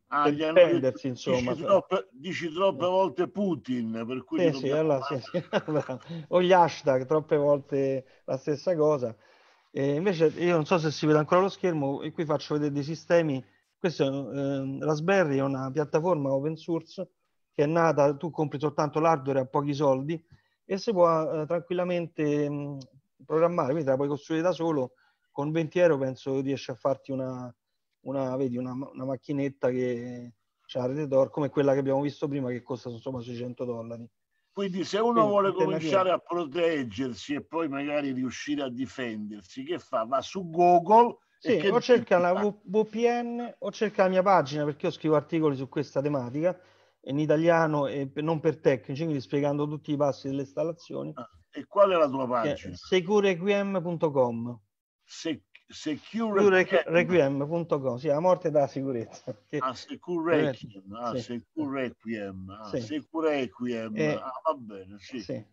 S3: ah, per difendersi, insomma. Dici troppe, dici troppe volte Putin, per cui...
S5: Sì, sì, allora, sì, sì. o gli hashtag, troppe volte la stessa cosa. E invece io non so se si vede ancora lo schermo, e qui faccio vedere dei sistemi. Questo è eh, Raspberry, è una piattaforma open source che è nata, tu compri soltanto l'hardware a pochi soldi e si può eh, tranquillamente mh, programmare, quindi te la puoi costruire da solo, con 20 euro penso riesci a farti una, una, vedi, una, una macchinetta che ha rete d'oro come quella che abbiamo visto prima che costa insomma 600 dollari.
S3: Quindi se uno Quindi, vuole cominciare a proteggersi e poi magari riuscire a difendersi, che fa? Va su Google
S5: sì, o cerca la VPN o cerca la mia pagina perché io scrivo articoli su questa tematica in italiano e non per tecnici, quindi spiegando tutti i passi delle installazioni. Ah,
S3: e qual è la tua pagina?
S5: Securequiem.com Se- Securequiem.com, sì, la morte della sicurezza.
S3: Che... Ah, Securequiem, ah, sì. Securequiem, ah, sì. Securequiem, eh, ah, va bene, sì. sì.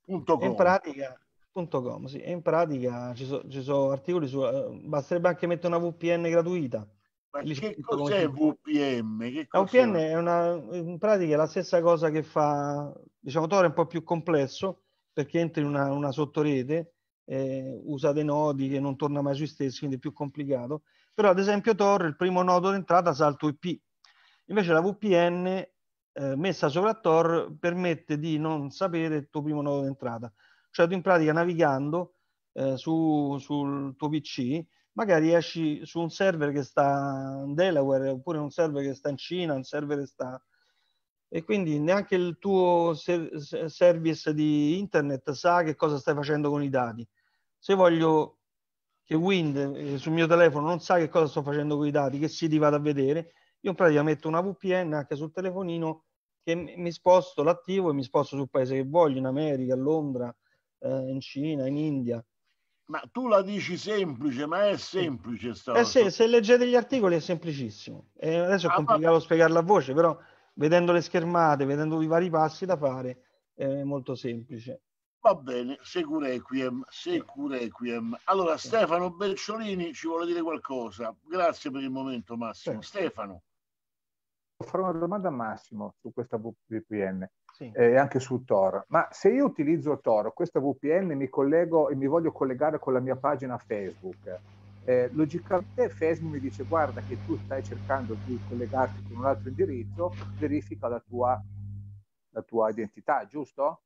S5: Punto com. In pratica, punto com, sì. in pratica ci sono so articoli su, uh, basterebbe anche mettere una VPN gratuita
S3: ma che cos'è VPN? Che
S5: cos'è? VPN è una, in pratica è la stessa cosa che fa, diciamo, Tor è un po' più complesso perché entra in una, una sottorete eh, usa dei nodi che non torna mai sui stessi, quindi è più complicato. Però ad esempio Tor, il primo nodo d'entrata sa il tuo IP. Invece la VPN eh, messa sopra Tor permette di non sapere il tuo primo nodo d'entrata. Cioè tu in pratica navigando eh, su, sul tuo PC magari esci su un server che sta in Delaware oppure un server che sta in Cina, un server che sta... E quindi neanche il tuo ser- service di internet sa che cosa stai facendo con i dati. Se voglio che Wind eh, sul mio telefono non sa che cosa sto facendo con i dati, che siti vado a vedere, io in pratica metto una VPN anche sul telefonino che mi sposto, l'attivo e mi sposto sul paese che voglio, in America, a Londra, eh, in Cina, in India.
S3: Ma tu la dici semplice, ma è semplice sta
S5: eh sì, se leggete gli articoli è semplicissimo. E adesso è ah, complicato ma... spiegarlo a voce, però vedendo le schermate, vedendo i vari passi da fare, è molto semplice.
S3: Va bene, Securequiem, Securequiem. Allora, Stefano Berciolini ci vuole dire qualcosa. Grazie per il momento, Massimo. Sì. Stefano.
S6: Farò una domanda a Massimo su questa VPN sì. e anche su Tor. Ma se io utilizzo Tor, questa VPN, mi collego e mi voglio collegare con la mia pagina Facebook, eh, logicamente Facebook mi dice guarda che tu stai cercando di collegarti con un altro indirizzo, verifica la tua, la tua identità, giusto?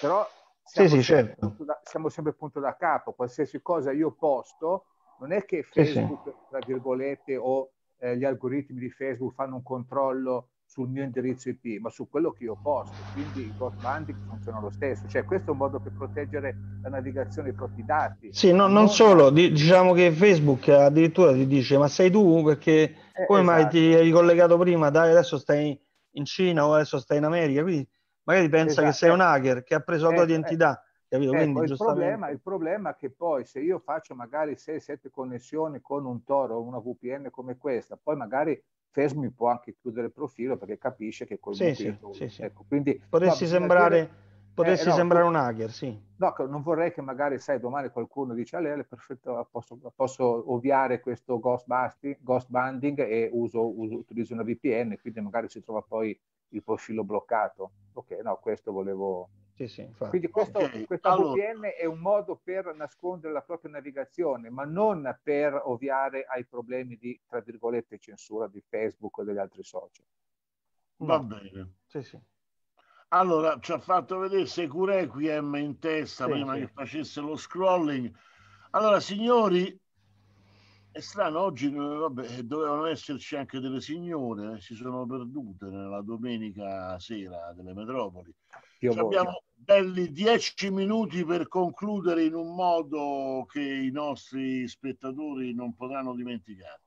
S6: Però siamo, sì, sì, certo. da, siamo sempre punto da capo, qualsiasi cosa io posto, non è che Facebook, sì, tra virgolette, o eh, gli algoritmi di Facebook fanno un controllo sul mio indirizzo IP, ma su quello che io posto. Quindi il ghost banding funziona lo stesso. Cioè, questo è un modo per proteggere la navigazione dei propri dati.
S5: Sì, no, non, non solo, diciamo che Facebook addirittura ti dice, ma sei tu perché eh, come esatto. mai ti hai collegato prima, dai, adesso stai in Cina o adesso stai in America, quindi magari pensa esatto. che sei un hacker che ha preso la tua eh, identità.
S6: Capito? Ecco, Quindi, il, problema, il, problema, è che poi se io faccio magari 6-7 connessioni con un Toro o una VPN come questa, poi magari Facebook mi può anche chiudere il profilo perché capisce che col
S5: sì, sì, sì, sì. Ecco, quindi, Potresti no, sembrare... Dire, Potresti eh, no, sembrare un hacker, sì.
S6: No, non vorrei che magari, sai, domani qualcuno dice a lei, è perfetto, posso, posso ovviare questo ghost, busting, ghost banding e uso, uso, utilizzo una VPN, quindi magari si trova poi il profilo bloccato. Ok, no, questo volevo,
S5: sì, sì,
S6: Quindi questo, okay. questa allora. VPN è un modo per nascondere la propria navigazione, ma non per ovviare ai problemi di, tra virgolette, censura di Facebook o degli altri social.
S3: Va no. bene.
S5: Sì, sì.
S3: Allora, ci ha fatto vedere Securequiem in testa sì, prima sì. che facesse lo scrolling. Allora, signori, è strano, oggi vabbè, dovevano esserci anche delle signore, eh, si sono perdute nella domenica sera delle metropoli. Abbiamo belli dieci minuti per concludere in un modo che i nostri spettatori non potranno dimenticare.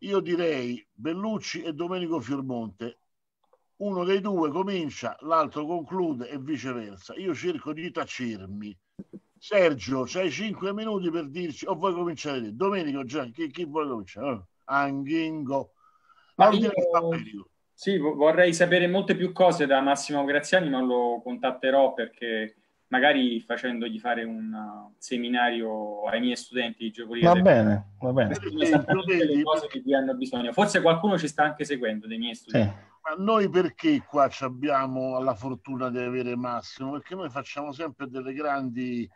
S3: Io direi Bellucci e Domenico Fiormonte. Uno dei due comincia, l'altro conclude e viceversa. Io cerco di tacermi. Sergio, c'hai cinque minuti per dirci, o vuoi cominciare? Domenico, già, chi, chi vuole cominciare? Anghingo.
S4: Ma io... Sì, vorrei sapere molte più cose da Massimo Graziani, ma lo contatterò perché magari facendogli fare un seminario ai miei studenti di geopolitica.
S5: Va bene, va bene.
S4: le cose di cui hanno bisogno. Forse qualcuno ci sta anche seguendo dei miei studenti. Sì.
S3: Ma noi perché qua abbiamo la fortuna di avere Massimo? Perché noi facciamo sempre delle grandi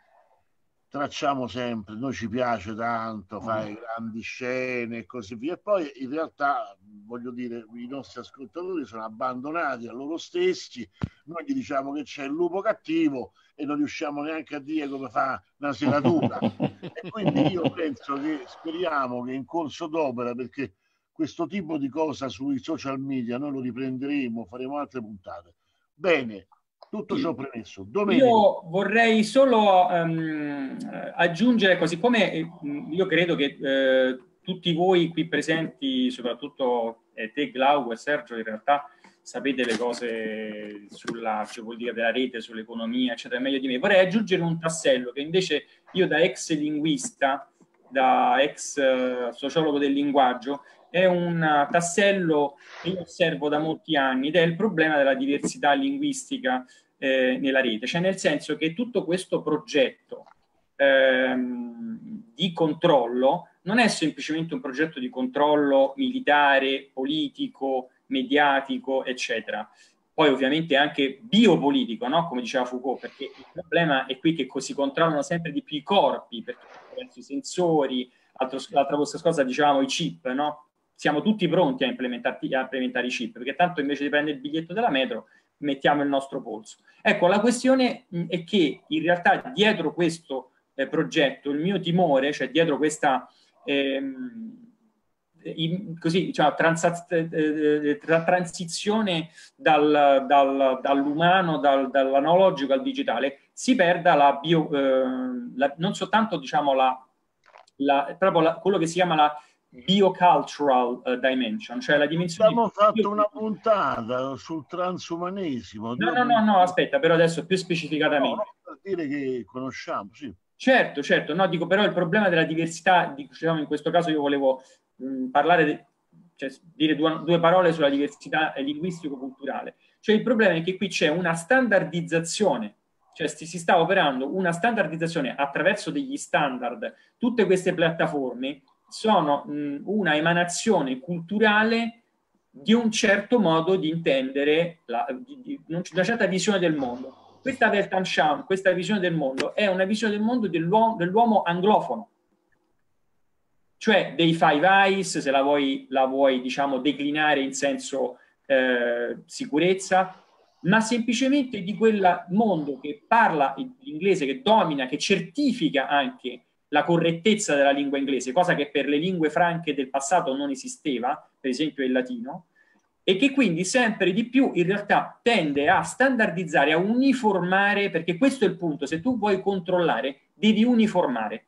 S3: tracciamo sempre, noi ci piace tanto fare mm. grandi scene e così via. E poi in realtà, voglio dire, i nostri ascoltatori sono abbandonati a loro stessi, noi gli diciamo che c'è il lupo cattivo e non riusciamo neanche a dire come fa una seratura. e quindi io penso che speriamo che in corso d'opera, perché questo tipo di cosa sui social media noi lo riprenderemo, faremo altre puntate. Bene, tutto ciò premesso.
S4: Domenico. Io vorrei solo um, aggiungere, così come eh, io credo che eh, tutti voi qui presenti, soprattutto eh, te Glauco e Sergio, in realtà sapete le cose sulla geopolitica della rete, sull'economia, eccetera, meglio di me. Vorrei aggiungere un tassello che invece io da ex linguista, da ex uh, sociologo del linguaggio, è un tassello che io osservo da molti anni ed è il problema della diversità linguistica eh, nella rete, cioè nel senso che tutto questo progetto ehm, di controllo non è semplicemente un progetto di controllo militare, politico, mediatico, eccetera. poi ovviamente anche biopolitico, no? come diceva Foucault, perché il problema è qui che si controllano sempre di più i corpi, perché attraverso i sensori, l'altra cosa dicevamo i chip, no? Siamo tutti pronti a implementare, i chip, perché tanto invece di prendere il biglietto della metro mettiamo il nostro polso. Ecco, la questione è che in realtà dietro questo eh, progetto, il mio timore, cioè dietro questa... Ehm, in, così, diciamo, transa, eh, eh, tra, transizione dal, dal, dall'umano, dal, dall'analogico al digitale, si perda la bio, eh, la, non soltanto diciamo, la, la, proprio quello che si chiama la biocultural uh, dimension, cioè la dimensione...
S3: Abbiamo fatto bio... una puntata sul transumanesimo.
S4: No, no, no, no, aspetta, però adesso più specificatamente. No,
S3: per dire che conosciamo, sì.
S4: Certo, certo, no, dico però il problema della diversità, diciamo in questo caso io volevo mh, parlare, de, cioè dire due, due, parole sulla diversità linguistico-culturale. Cioè il problema è che qui c'è una standardizzazione, cioè si, si sta operando una standardizzazione attraverso degli standard. Tutte queste piattaforme sono mh, una emanazione culturale di un certo modo di intendere la, di, di, una certa visione del mondo. Questa Weltanschauung, questa visione del mondo, è una visione del mondo dell'uomo, dell'uomo anglofono, cioè dei Five Eyes, se la vuoi, la vuoi diciamo, declinare in senso eh, sicurezza, ma semplicemente di quel mondo che parla l'inglese, che domina, che certifica anche la correttezza della lingua inglese, cosa che per le lingue franche del passato non esisteva, per esempio il latino, e che quindi sempre di più in realtà tende a standardizzare, a uniformare, perché questo è il punto, se tu vuoi controllare, devi uniformare.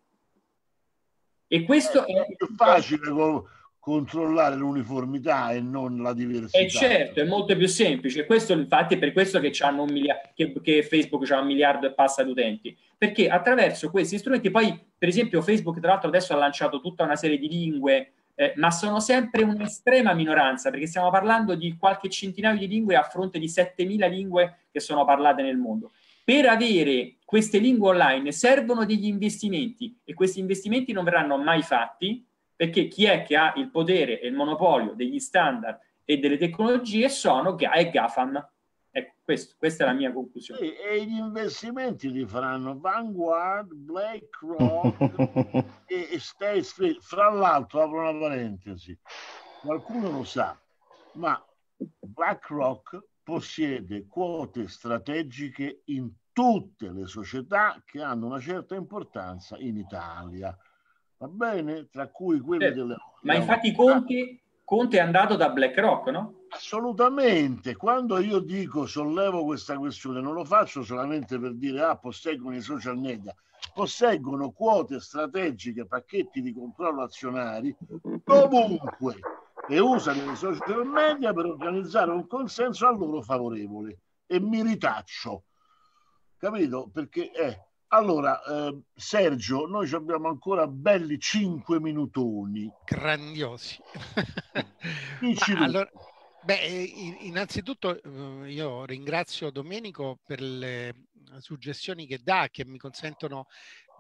S4: E questo
S3: è, è più facile controllare l'uniformità e non la diversità. E
S4: eh, certo, è molto più semplice. Questo infatti è per questo che, un miliardo, che, che Facebook ha un miliardo e passa di utenti. Perché attraverso questi strumenti, poi per esempio Facebook tra l'altro adesso ha lanciato tutta una serie di lingue eh, ma sono sempre un'estrema minoranza, perché stiamo parlando di qualche centinaio di lingue a fronte di 7.000 lingue che sono parlate nel mondo. Per avere queste lingue online servono degli investimenti e questi investimenti non verranno mai fatti perché chi è che ha il potere e il monopolio degli standard e delle tecnologie sono GA e GAFAM. Ecco, questo, questa è la mia conclusione.
S3: Sì, e gli investimenti li faranno Vanguard, BlackRock e, e State Street. Fra l'altro, apro una parentesi, qualcuno lo sa, ma BlackRock possiede quote strategiche in tutte le società che hanno una certa importanza in Italia. Va bene? Tra cui quelle
S4: certo. delle... Ma infatti Conte, Conte è andato da BlackRock, no?
S3: Assolutamente, quando io dico sollevo questa questione non lo faccio solamente per dire ah posseggono i social media, posseggono quote strategiche, pacchetti di controllo azionari comunque e usano i social media per organizzare un consenso a loro favorevole e mi ritaccio, capito? Perché è... Eh, allora, eh, Sergio, noi abbiamo ancora belli cinque minutoni.
S1: Grandiosi. allora, Beh, innanzitutto eh, io ringrazio Domenico per le suggestioni che dà, che mi consentono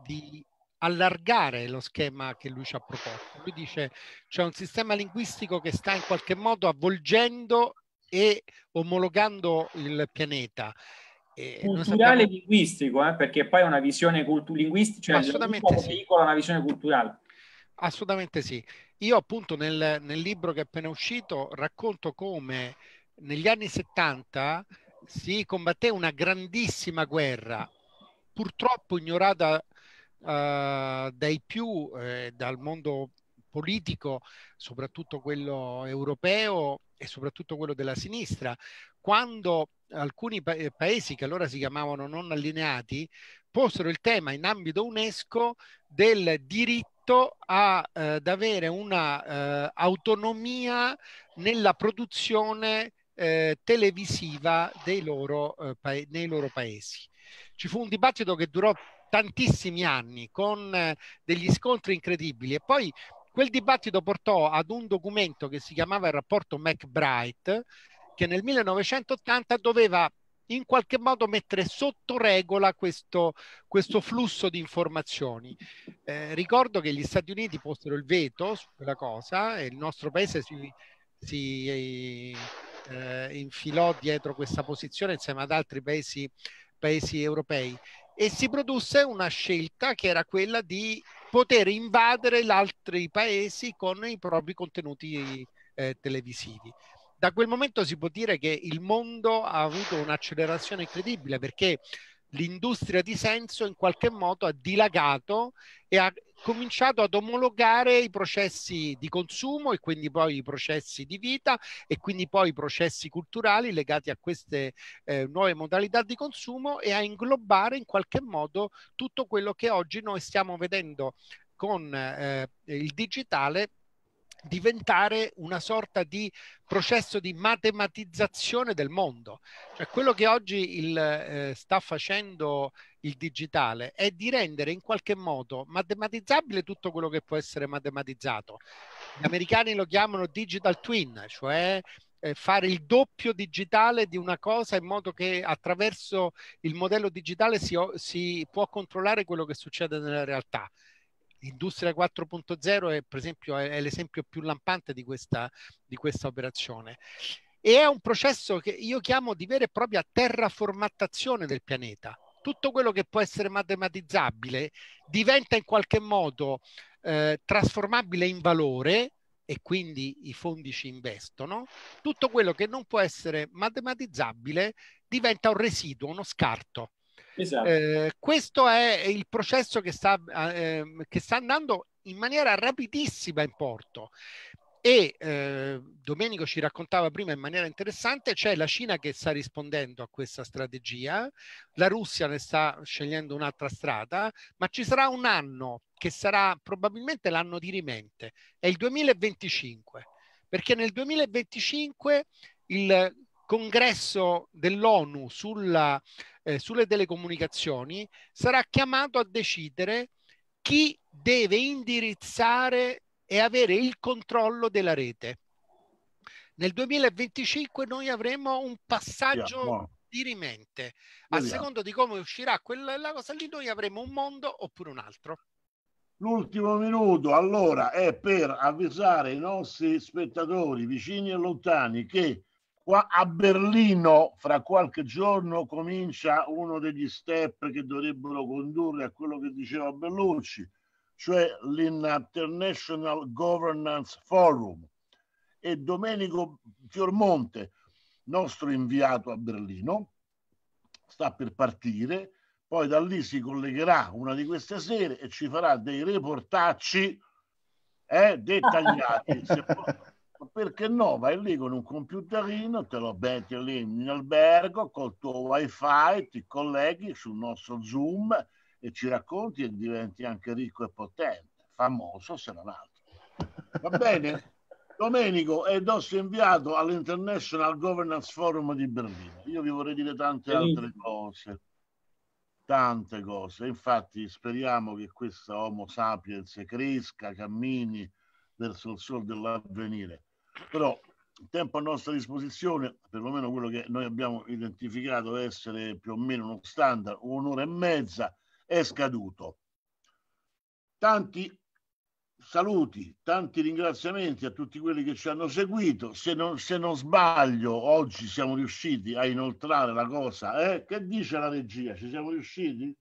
S1: di allargare lo schema che lui ci ha proposto. Lui dice c'è un sistema linguistico che sta in qualche modo avvolgendo e omologando il pianeta.
S4: E culturale sappiamo... linguistico, eh, perché poi è una visione cultu- linguistica, cioè
S1: Assolutamente sì.
S4: una visione culturale.
S1: Assolutamente sì. Io appunto nel, nel libro che è appena uscito racconto come negli anni 70 si combatté una grandissima guerra, purtroppo ignorata uh, dai più, eh, dal mondo politico, soprattutto quello europeo e soprattutto quello della sinistra, quando alcuni pa- paesi che allora si chiamavano non allineati posero il tema in ambito UNESCO del diritto a, eh, ad avere un'autonomia eh, nella produzione eh, televisiva dei loro, eh, pa- nei loro paesi. Ci fu un dibattito che durò tantissimi anni con eh, degli scontri incredibili e poi quel dibattito portò ad un documento che si chiamava il rapporto McBride che nel 1980 doveva in qualche modo mettere sotto regola questo, questo flusso di informazioni. Eh, ricordo che gli Stati Uniti posero il veto su quella cosa e il nostro paese si, si, eh, infilò dietro questa posizione insieme ad altri paesi, paesi europei e si produsse una scelta che era quella di poter invadere gli altri paesi con i propri contenuti eh, televisivi. Da quel momento si può dire che il mondo ha avuto un'accelerazione incredibile perché l'industria di senso in qualche modo ha dilagato e ha cominciato ad omologare i processi di consumo e quindi poi i processi di vita e quindi poi i processi culturali legati a queste eh, nuove modalità di consumo e a inglobare in qualche modo tutto quello che oggi noi stiamo vedendo con eh, il digitale diventare una sorta di processo di matematizzazione del mondo. Cioè quello che oggi il, eh, sta facendo il digitale è di rendere in qualche modo matematizzabile tutto quello che può essere matematizzato. Gli americani lo chiamano digital twin, cioè eh, fare il doppio digitale di una cosa in modo che attraverso il modello digitale si, si può controllare quello che succede nella realtà. Industria 4.0 è per esempio è, l'esempio più lampante di questa, di questa operazione e è un processo che io chiamo di vera e propria terraformattazione del pianeta. Tutto quello che può essere matematizzabile diventa in qualche modo eh, trasformabile in valore e quindi i fondi ci investono. Tutto quello che non può essere matematizzabile diventa un residuo, uno scarto. Esatto. Eh, questo è il processo che sta, eh, che sta andando in maniera rapidissima in porto. E eh, Domenico ci raccontava prima in maniera interessante, c'è la Cina che sta rispondendo a questa strategia, la Russia ne sta scegliendo un'altra strada, ma ci sarà un anno che sarà probabilmente l'anno di rimente, è il 2025, perché nel 2025 il congresso dell'ONU sulla, eh, sulle telecomunicazioni sarà chiamato a decidere chi deve indirizzare e avere il controllo della rete. Nel 2025 noi avremo un passaggio yeah, dirimente. A yeah. secondo di come uscirà quella cosa lì, noi avremo un mondo oppure un altro.
S3: L'ultimo minuto allora è per avvisare i nostri spettatori vicini e lontani che Qua a Berlino, fra qualche giorno, comincia uno degli step che dovrebbero condurre a quello che diceva Bellucci, cioè l'International Governance Forum. E Domenico Fiormonte, nostro inviato a Berlino, sta per partire, poi da lì si collegherà una di queste sere e ci farà dei reportaggi eh, dettagliati. Perché no? Vai lì con un computerino, te lo metti lì in albergo col tuo wifi, ti colleghi sul nostro Zoom e ci racconti e diventi anche ricco e potente, famoso se non altro. Va bene? Domenico è nostro inviato all'International Governance Forum di Berlino. Io vi vorrei dire tante altre cose, tante cose. Infatti speriamo che questa Homo sapiens cresca, cammini verso il sol dell'avvenire però il tempo a nostra disposizione, perlomeno quello che noi abbiamo identificato essere più o meno uno standard, un'ora e mezza, è scaduto. Tanti saluti, tanti ringraziamenti a tutti quelli che ci hanno seguito. Se non, se non sbaglio, oggi siamo riusciti a inoltrare la cosa. Eh? Che dice la regia? Ci siamo riusciti?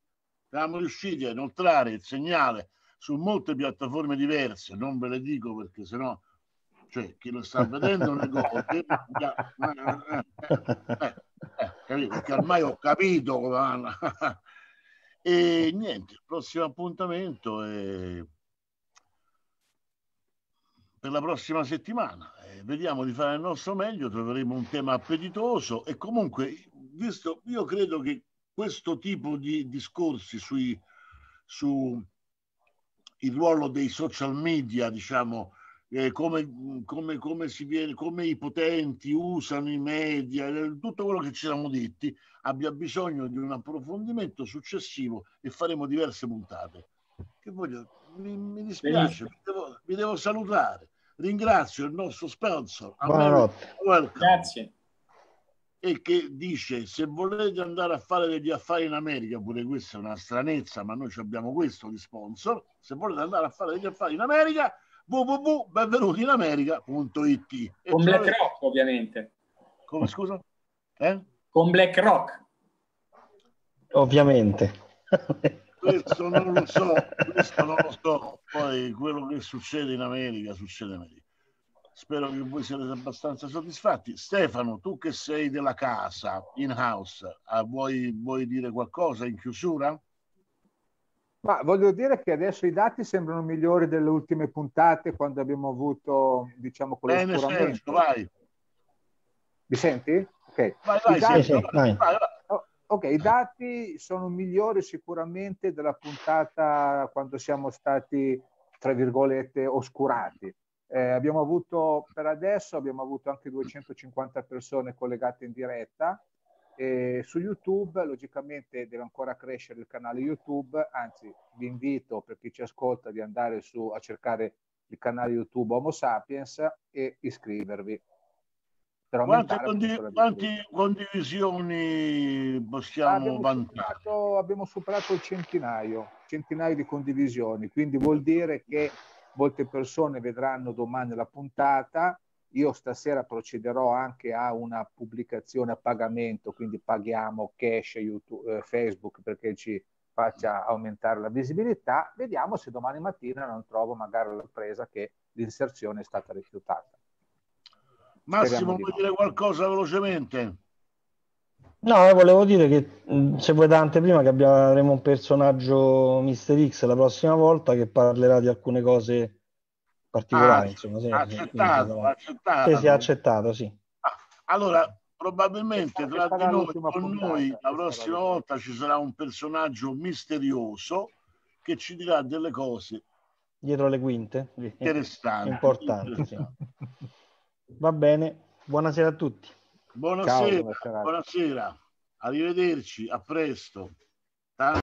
S3: Siamo riusciti a inoltrare il segnale su molte piattaforme diverse. Non ve le dico perché sennò cioè chi lo sta vedendo le cose, eh, eh, eh, perché ormai ho capito come vanno. e niente, il prossimo appuntamento è per la prossima settimana. Eh, vediamo di fare il nostro meglio, troveremo un tema appetitoso e comunque, visto, io credo che questo tipo di discorsi sui, su il ruolo dei social media, diciamo, eh, come, come, come, si viene, come i potenti usano i media, eh, tutto quello che ci siamo detti, abbia bisogno di un approfondimento successivo e faremo diverse puntate. Che voglio, mi, mi dispiace, vi devo, vi devo, salutare. Ringrazio il nostro sponsor.
S5: Buonanotte.
S4: Grazie.
S3: E che dice: Se volete andare a fare degli affari in America, pure questa è una stranezza, ma noi abbiamo questo di sponsor. Se volete andare a fare degli affari in America, www.benvenutinamerica.it
S4: con BlackRock ovviamente
S3: Come scusa? Eh?
S4: Con BlackRock.
S5: Ovviamente.
S3: Questo non lo so, questo non lo so. Poi quello che succede in America succede in America. Spero che voi siate abbastanza soddisfatti. Stefano, tu che sei della casa, in house, ah, vuoi, vuoi dire qualcosa in chiusura?
S6: Ma voglio dire che adesso i dati sembrano migliori delle ultime puntate quando abbiamo avuto, diciamo, quello
S3: Bene, Sergio, vai.
S6: Mi senti? Ok.
S3: Vai, vai,
S6: I dati,
S3: vai, vai, vai.
S6: Oh, ok, i dati sono migliori sicuramente della puntata quando siamo stati, tra virgolette, oscurati. Eh, abbiamo avuto per adesso abbiamo avuto anche 250 persone collegate in diretta. E su YouTube, logicamente, deve ancora crescere il canale YouTube. Anzi, vi invito per chi ci ascolta di andare su a cercare il canale YouTube Homo Sapiens e iscrivervi.
S3: Quante,
S6: aumentare
S3: condi-
S6: appunto la
S3: quante condivisioni possiamo vantare?
S6: superato, abbiamo superato il centinaio, centinaio di condivisioni, quindi vuol dire che molte persone vedranno domani la puntata. Io stasera procederò anche a una pubblicazione a pagamento, quindi paghiamo cash YouTube, eh, Facebook perché ci faccia aumentare la visibilità. Vediamo se domani mattina non trovo magari la sorpresa che l'inserzione è stata rifiutata.
S3: Massimo, vuoi
S6: no.
S3: dire qualcosa velocemente?
S5: No, volevo dire che mh, se vuoi da anteprima che abbiamo- avremo un personaggio Mister X la prossima volta che parlerà di alcune cose particolari,
S3: Ah,
S5: insomma, sì, sì,
S3: accettato,
S5: quindi,
S3: accettato.
S5: sì, sì, accettato, sì.
S3: Allora, probabilmente tra di noi, con noi, la prossima volta ci sarà un personaggio misterioso che ci dirà delle cose
S5: Dietro le quinte, sì,
S3: interessanti.
S5: importanti, sì.
S3: interessanti.
S5: Va bene, buonasera a tutti.
S3: Buonasera,
S6: buona serata.
S3: buonasera, arrivederci, a presto.